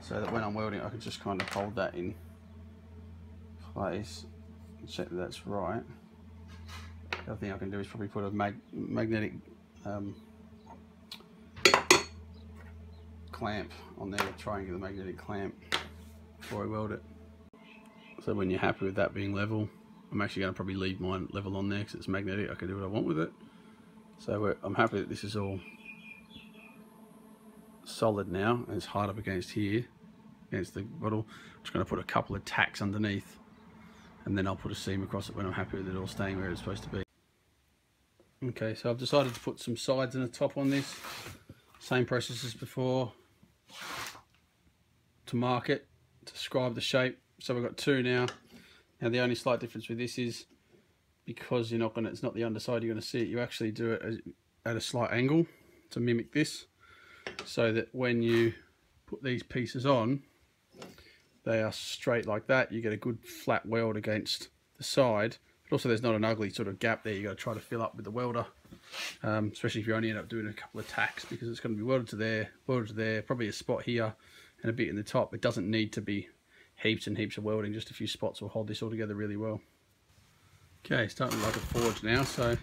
so that when I'm welding I can just kind of hold that in place and check that that's right the other thing I can do is probably put a mag magnetic um, clamp on there, try and get the magnetic clamp before I weld it. So when you're happy with that being level, I'm actually going to probably leave mine level on there because it's magnetic. I can do what I want with it. So I'm happy that this is all solid now it's hard up against here, against the bottle. I'm just going to put a couple of tacks underneath and then I'll put a seam across it when I'm happy with it all staying where it's supposed to be. Okay, so I've decided to put some sides and a top on this. Same process as before. To mark it, describe the shape. So we've got two now. Now the only slight difference with this is because you're not going to, it's not the underside you're going to see it, you actually do it at a slight angle to mimic this. So that when you put these pieces on, they are straight like that. You get a good flat weld against the side. But also there's not an ugly sort of gap there you got to try to fill up with the welder. Um, especially if you only end up doing a couple of tacks because it's going to be welded to there, welded to there, probably a spot here and a bit in the top. It doesn't need to be heaps and heaps of welding, just a few spots will hold this all together really well. Okay, starting like a forge now, so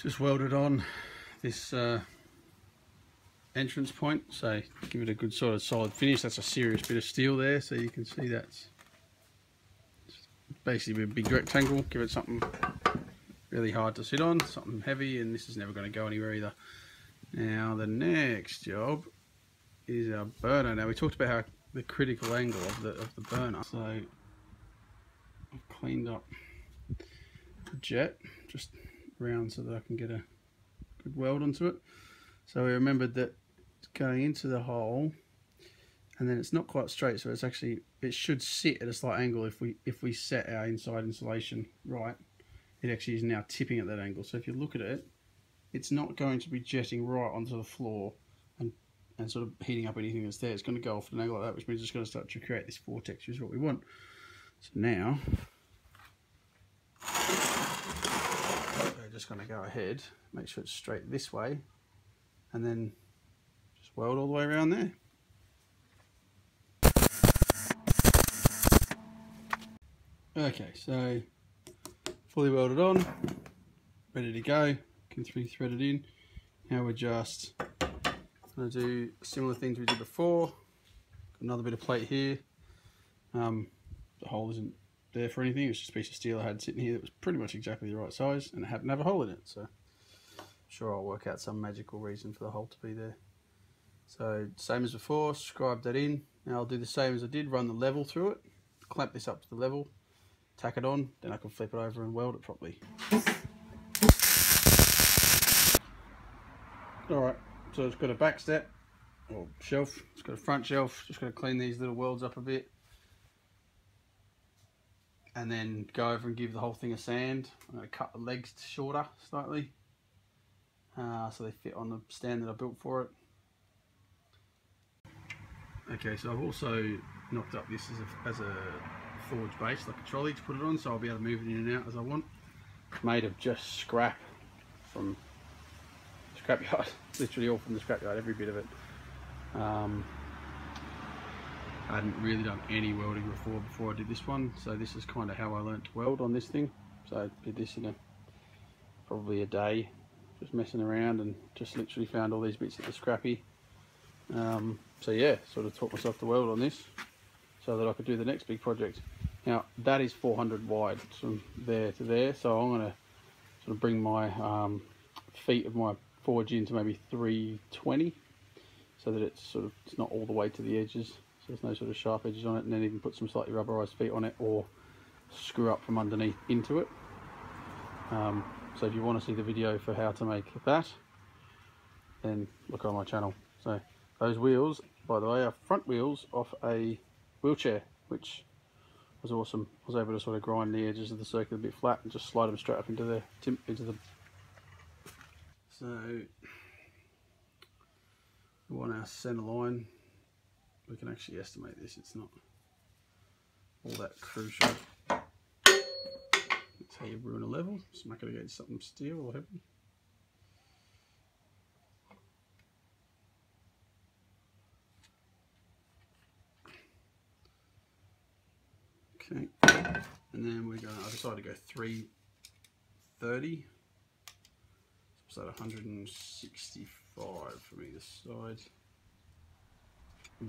just welded on this uh, entrance point, so give it a good sort of solid finish. That's a serious bit of steel there, so you can see that's basically a big rectangle. Give it something really hard to sit on, something heavy, and this is never going to go anywhere either. Now the next job is our burner. Now we talked about how the critical angle of the of the burner. So I've cleaned up the jet just round so that I can get a good weld onto it. So we remembered that going into the hole and then it's not quite straight so it's actually it should sit at a slight angle if we if we set our inside insulation right. It actually is now tipping at that angle. So if you look at it it's not going to be jetting right onto the floor and and sort of heating up anything that's there. It's going to go off at an angle like that which means it's going to start to create this vortex which is what we want. So now we're just going to go ahead make sure it's straight this way and then just weld all the way around there Okay, so fully welded on, ready to go, can three thread it in. Now we're just going to do similar things we did before. Got another bit of plate here. Um, the hole isn't there for anything, it's just a piece of steel I had sitting here that was pretty much exactly the right size and it happened to have a hole in it. So I'm sure I'll work out some magical reason for the hole to be there. So same as before, scribe that in. Now I'll do the same as I did, run the level through it, clamp this up to the level, tack it on, then I can flip it over and weld it properly. Alright, so it's got a back step, or shelf, it's got a front shelf, just got to clean these little welds up a bit. And then go over and give the whole thing a sand. I'm going to cut the legs shorter slightly. Uh, so they fit on the stand that I built for it. Okay, so I've also knocked up this as a, as a forge base, like a trolley to put it on, so I'll be able to move it in and out as I want. Made of just scrap from scrapyard, literally all from the scrapyard, every bit of it. Um, I hadn't really done any welding before before I did this one, so this is kind of how I learnt to weld on this thing. So I did this in a probably a day, just messing around and just literally found all these bits that were scrappy. Um, so yeah, sort of taught myself to weld on this so that I could do the next big project. Now that is 400 wide from there to there, so I'm going to sort of bring my um, feet of my forge into maybe 320 so that it's sort of it's not all the way to the edges, so there's no sort of sharp edges on it, and then even put some slightly rubberized feet on it or screw up from underneath into it. Um, so if you want to see the video for how to make that, then look on my channel. So those wheels, by the way, are front wheels off a wheelchair, which was awesome. I was able to sort of grind the edges of the circle a bit flat and just slide them straight up into the into the. So we want our centre line. We can actually estimate this. It's not all that crucial. That's how you ruin a level. Smack it against something steel or heavy. Okay, and then we're going. I decided to go 330. So 165 from either side. Hmm.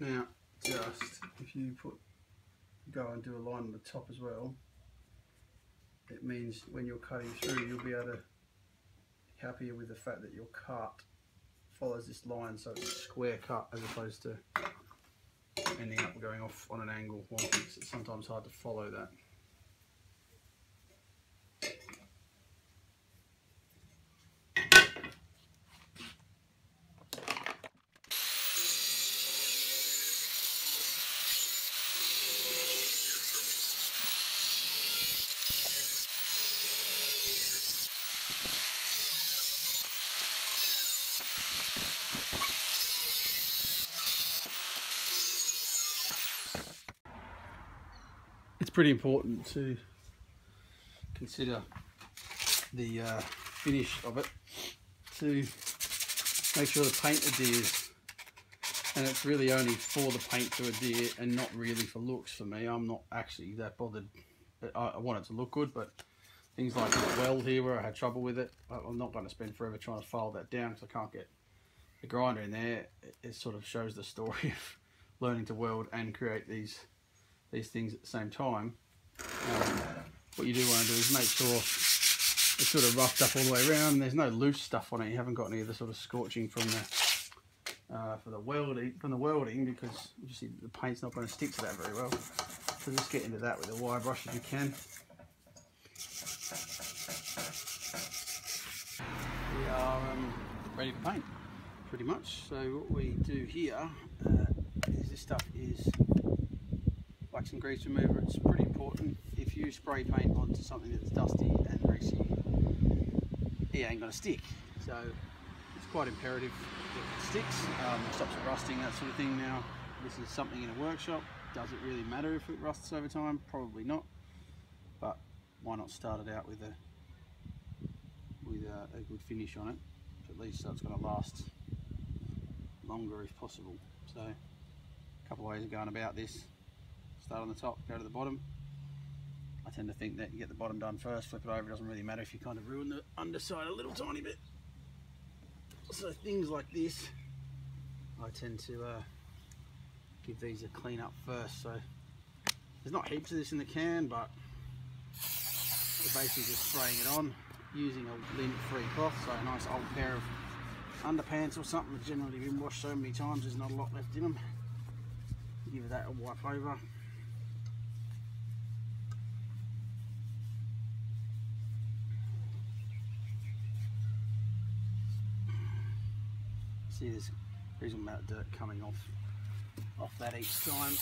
Now, just if you put go and do a line on the top as well, it means when you're cutting through, you'll be able to be happier with the fact that your cut follows this line, so it's a square cut as opposed to ending up going off on an angle. It's sometimes hard to follow that. Pretty important to consider the uh, finish of it to make sure the paint adheres and it's really only for the paint to adhere and not really for looks for me. I'm not actually that bothered. I, I want it to look good but things like this weld here where I had trouble with it I'm not going to spend forever trying to file that down because I can't get the grinder in there. It, it sort of shows the story of learning to weld and create these these things at the same time, um, what you do want to do is make sure it's sort of roughed up all the way around. There's no loose stuff on it. You haven't got any of the sort of scorching from the uh, for the welding from the welding because you see the paint's not going to stick to that very well. So just get into that with a wire brush if you can. We are um, ready to paint pretty much. So what we do here uh, is this stuff is wax and grease remover. It's pretty important. If you spray paint onto something that's dusty and greasy, it ain't to stick. So it's quite imperative that it sticks. Um, stops it rusting, that sort of thing. Now, this is something in a workshop. Does it really matter if it rusts over time? Probably not. But why not start it out with a with a, a good finish on it, at least so it's going to last longer if possible. So, a couple ways of going about this start on the top, go to the bottom. I tend to think that you get the bottom done first, flip it over, it doesn't really matter if you kind of ruin the underside a little tiny bit. So things like this, I tend to uh, give these a clean up first. So there's not heaps of this in the can, but we're basically just spraying it on using a lint-free cloth, so a nice old pair of underpants or something that's generally been washed so many times there's not a lot left in them. Give that a wipe over. See there's a reasonable amount of dirt coming off off that each time.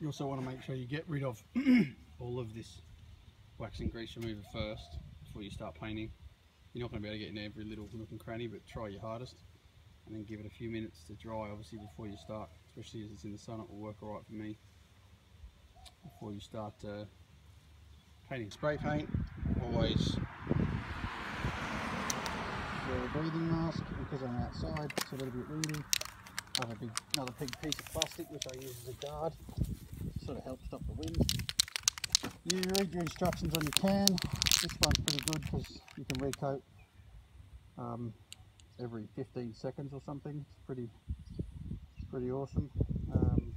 You also want to make sure you get rid of all of this wax and grease remover first before you start painting. You're not going to be able to get in every little nook and cranny, but try your hardest. And then give it a few minutes to dry, obviously, before you start, especially as it's in the sun, it will work alright for me. Before you start uh, painting spray paint, always wear a breathing mask because I'm outside, it's a little bit windy. I have a big, another big piece of plastic which I use as a guard, sort of help stop the wind. You read your instructions on your can. This one's pretty good because you can recoat um, every 15 seconds or something. It's pretty, it's pretty awesome. Um,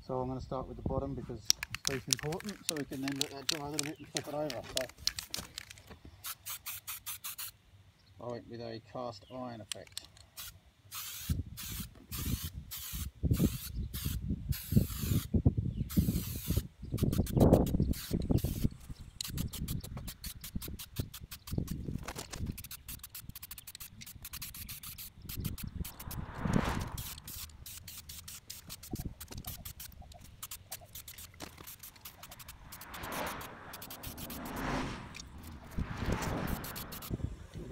so I'm going to start with the bottom because it's important so we can then let that dry a little bit and flip it over. So I went with a cast iron effect.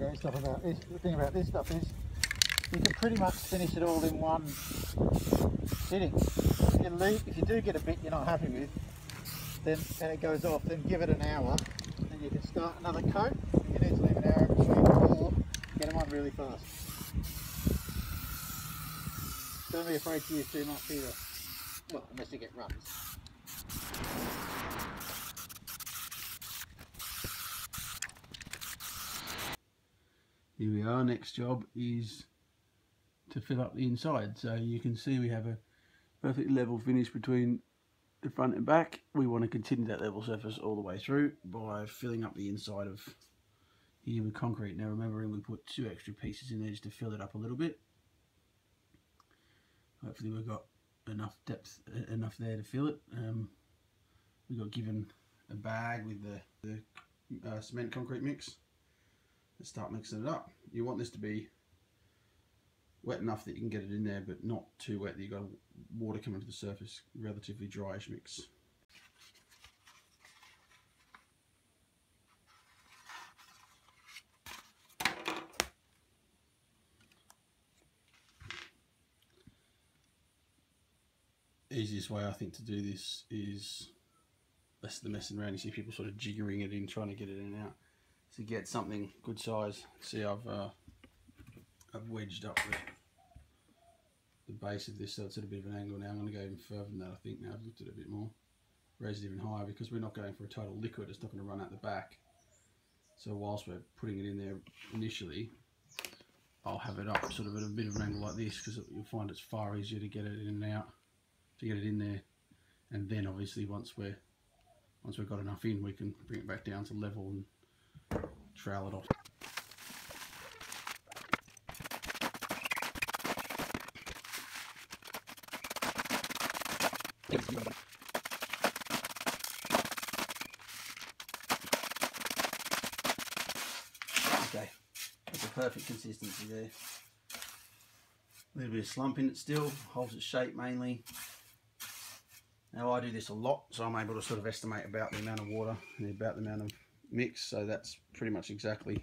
Okay, stuff about this. The thing about this stuff is you can pretty much finish it all in one sitting. If you leave, if you do get a bit you're not happy with, then and it goes off, then give it an hour, and you can start another coat. You need to leave an hour in between or get them on really fast. Don't be afraid to use too much either. Well, unless you get runs. Here we are, next job is to fill up the inside. So you can see we have a perfect level finish between the front and back. We want to continue that level surface all the way through by filling up the inside of here with concrete. Now remembering we put two extra pieces in there just to fill it up a little bit. Hopefully we've got enough depth, enough there to fill it. Um, we got given a bag with the, the uh, cement concrete mix. Let's start mixing it up. You want this to be wet enough that you can get it in there, but not too wet that you've got water coming to the surface. Relatively dryish mix. Easiest way I think to do this is less the messing around. You see people sort of jiggering it in, trying to get it in and out. To get something good size. See, I've uh, I've wedged up the the base of this so it's at a bit of an angle now. I'm going to go even further than that I think now I've looked at it a bit more. Raise it even higher because we're not going for a total liquid, it's not going to run out the back. So whilst we're putting it in there initially, I'll have it up sort of at a bit of an angle like this because you'll find it's far easier to get it in and out, to get it in there. And then obviously once we're once we've got enough in we can bring it back down to level and trowel it off. Okay, that's a perfect consistency there. A little bit of slump in it still, holds its shape mainly. Now I do this a lot, so I'm able to sort of estimate about the amount of water and about the amount of mix, so that's pretty much exactly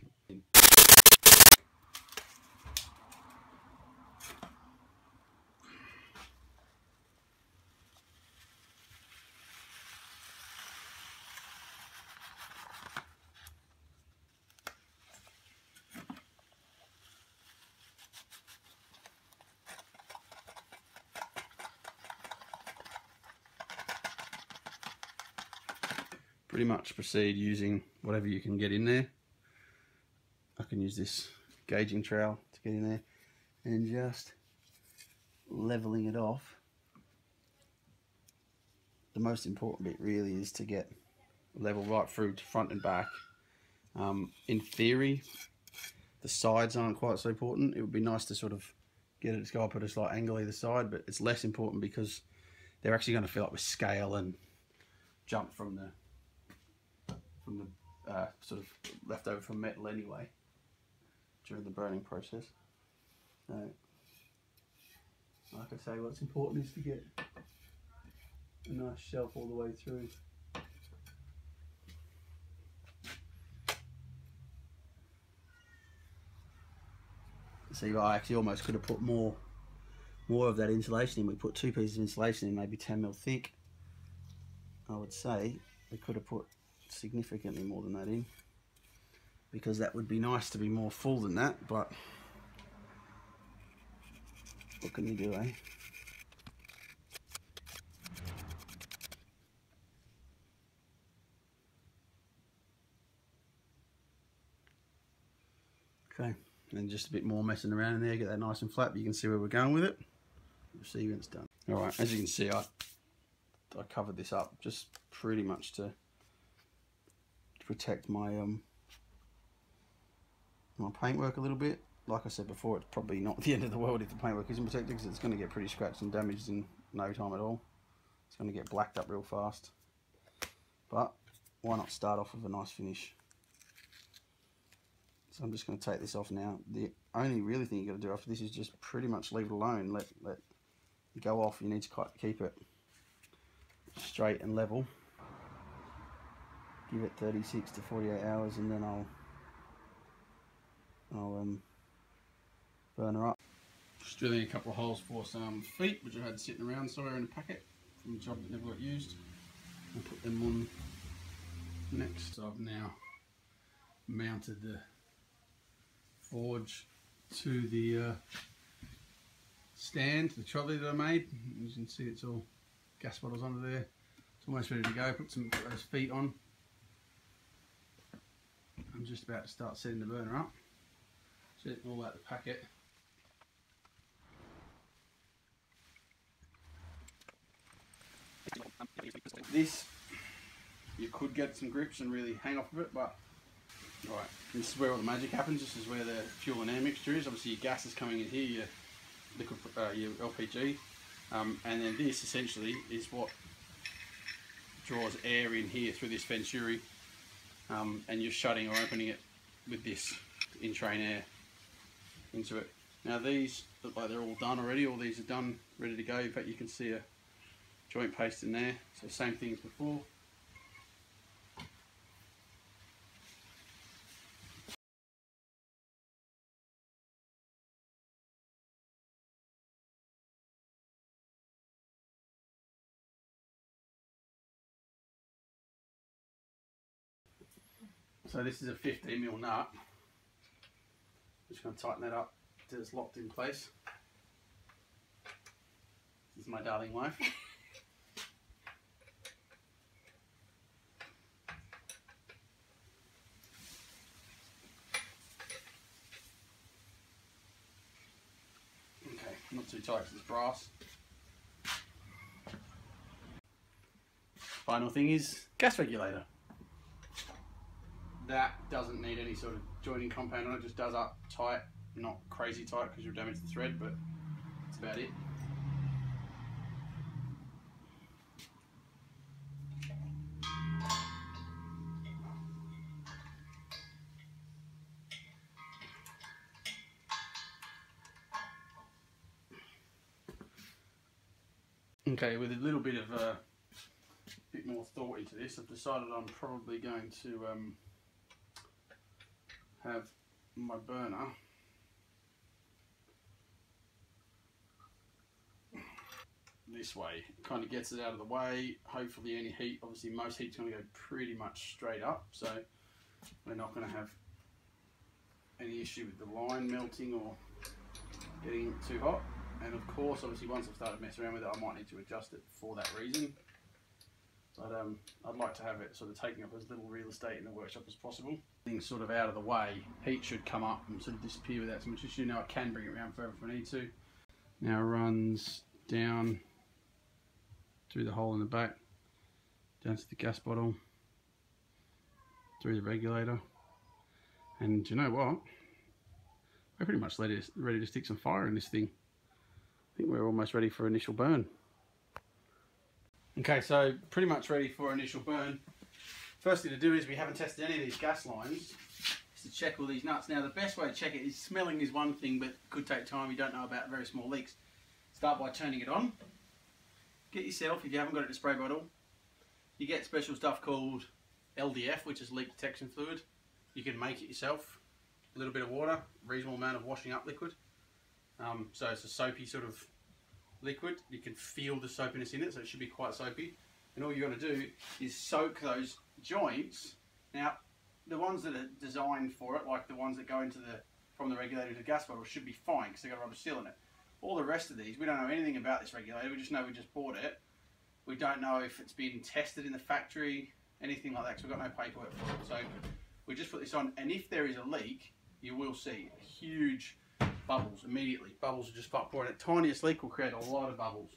pretty much proceed using whatever you can get in there. I can use this gauging trowel to get in there and just leveling it off. The most important bit really is to get level right through to front and back. Um, in theory, the sides aren't quite so important. It would be nice to sort of get it to go up at a slight angle either side, but it's less important because they're actually going to fill up with scale and jump from the from the uh, sort of left over from metal anyway during the burning process. So, like I say, what's important is to get a nice shelf all the way through. See, I actually almost could have put more more of that insulation in. We put two pieces of insulation in, maybe 10 mil thick. I would say we could have put significantly more than that in because that would be nice to be more full than that but what can you do eh? Okay and just a bit more messing around in there get that nice and flat but you can see where we're going with it. We'll see when it's done. All right as you can see I I covered this up just pretty much to protect my um my paintwork a little bit. Like I said before, it's probably not the end of the world if the paintwork isn't protected because it's going to get pretty scratched and damaged in no time at all. It's going to get blacked up real fast. But why not start off with a nice finish? So I'm just going to take this off now. The only really thing you've got to do after this is just pretty much leave it alone. Let let it go off. You need to keep it straight and level give it 36 to 48 hours and then I'll I'll um, burn her up. Just drilling a couple of holes for some feet which I had sitting around somewhere in a packet from a job that never got used. I'll put them on next. I've now mounted the forge to the uh, stand, the trolley that I made. As You can see it's all gas bottles under there. It's almost ready to go. Put some put those feet on. I'm just about to start setting the burner up. Setting all out the packet. This, you could get some grips and really hang off of it, but right, this is where all the magic happens. This is where the fuel and air mixture is. Obviously, your gas is coming in here, your liquid, uh, your LPG, um, and then this essentially is what draws air in here through this venturi, um, and you're shutting or opening it with this entrain air into it. Now these look like they're all done already. All these are done, ready to go. In fact, you can see a joint paste in there. So same thing as before. So this is a 15 mil nut. Just going to tighten that up till it's locked in place. This is my darling wife. Okay, not too tight because it's brass. Final thing is gas regulator. That doesn't need any sort of joining compound on it, just does up tight, not crazy tight because you'll damage the thread, but that's about it. Okay, with a little bit of a bit more thought into this, I've decided I'm probably going to um, have my burner this way. Kind of gets it out of the way. Hopefully any heat, obviously most heat's going to go pretty much straight up, so we're not going to have any issue with the line melting or getting too hot. And of course, obviously once I've started messing around with it, I might need to adjust it for that reason. But um, I'd like to have it sort of taking up as little real estate in the workshop as possible. Things sort of out of the way, heat should come up and sort of disappear without so much issue. Now I can bring it around further if I need to. Now runs down through the hole in the back, down to the gas bottle, through the regulator. And you know what? We're pretty much ready to stick some fire in this thing. I think we're almost ready for initial burn. Okay, so pretty much ready for initial burn. First thing to do is we haven't tested any of these gas lines, to check all these nuts. Now the best way to check it is smelling is one thing, but could take time. You don't know about very small leaks. Start by turning it on. Get yourself, if you haven't got it a spray bottle, you get special stuff called LDF, which is leak detection fluid. You can make it yourself. A little bit of water, reasonable amount of washing up liquid. Um, so it's a soapy sort of liquid. You can feel the soapiness in it, so it should be quite soapy. And all you're going to do is soak those joints. Now, the ones that are designed for it, like the ones that go into the from the regulator to the gas bottle, should be fine because they've got a rubber seal in it. All the rest of these, we don't know anything about this regulator. We just know we just bought it. We don't know if it's been tested in the factory, anything like that, because we've got no paperwork for it. So we just put this on, and if there is a leak, you will see a huge bubbles immediately. Bubbles will just start pouring. The tiniest leak will create a lot of bubbles.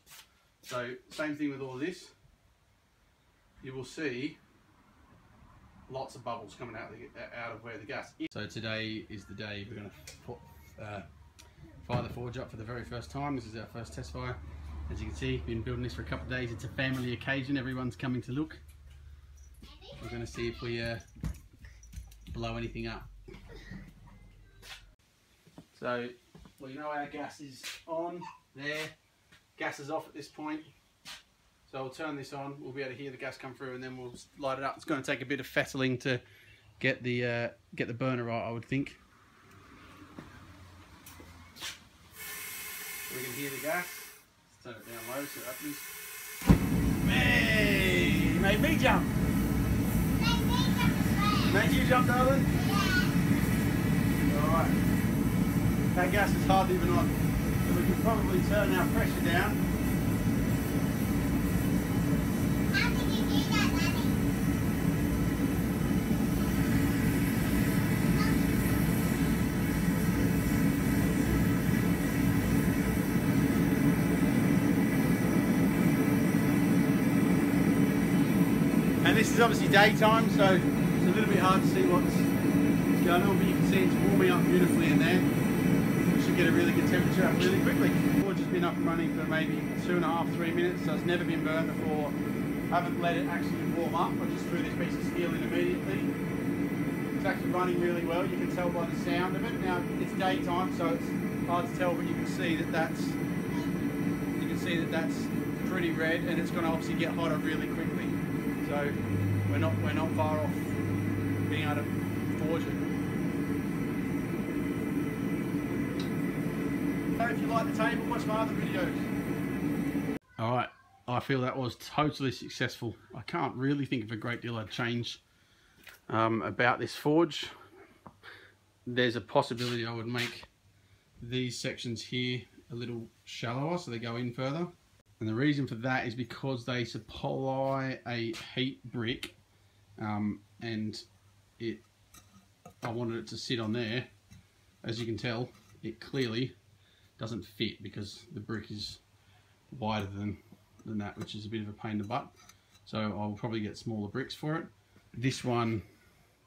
So same thing with all this. You will see lots of bubbles coming out of, the, out of where the gas is. So today is the day we're going to put, uh, fire the forge up for the very first time. This is our first test fire. As you can see, been building this for a couple of days. It's a family occasion. Everyone's coming to look. We're going to see if we uh, blow anything up. So, well, you know our gas is on there. Gas is off at this point. So I'll turn this on. We'll be able to hear the gas come through, and then we'll light it up. It's going to take a bit of fettling to get the uh, get the burner right, I would think. We can hear the gas. Let's turn it down low so it opens. Hey! You made me jump. Made you jump, darling. Yeah. All right. That gas is hardly even on. So we can probably turn our pressure down. How did you do that, Daddy? And this is obviously daytime, so it's a little bit hard to see what's going on, but you can see it's warming up beautifully in there. Get a really good temperature up really quickly. Forge has been up and running for maybe two and a half, three minutes, so it's never been burned before. Haven't let it actually warm up. I just threw this piece of steel in immediately. It's actually running really well. You can tell by the sound of it. Now it's daytime, so it's hard to tell, but you can see that that's you can see that that's pretty red, and it's going to obviously get hotter really quickly. So we're not we're not far off being able to forge it. So if All right, I feel that was totally successful. I can't really think of a great deal I'd change um, about this forge. There's a possibility I would make these sections here a little shallower so they go in further. And the reason for that is because they supply a heat brick um, and it I wanted it to sit on there. As you can tell, it clearly doesn't fit because the brick is wider than, than that, which is a bit of a pain in the butt. So I'll probably get smaller bricks for it. This one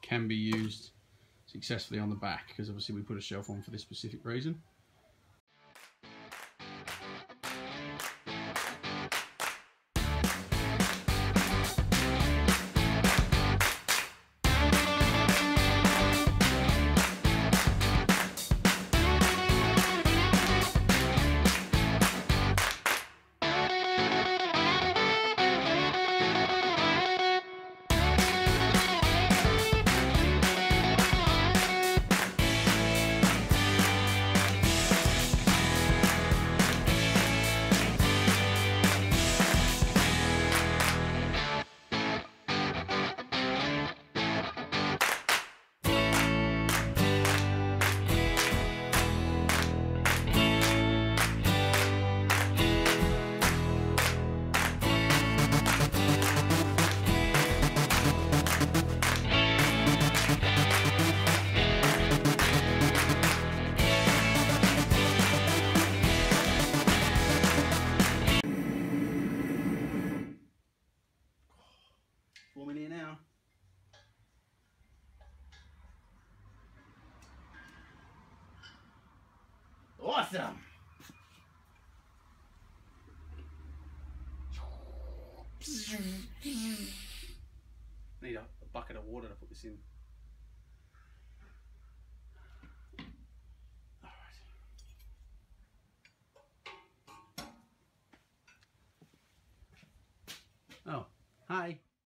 can be used successfully on the back because obviously we put a shelf on for this specific reason.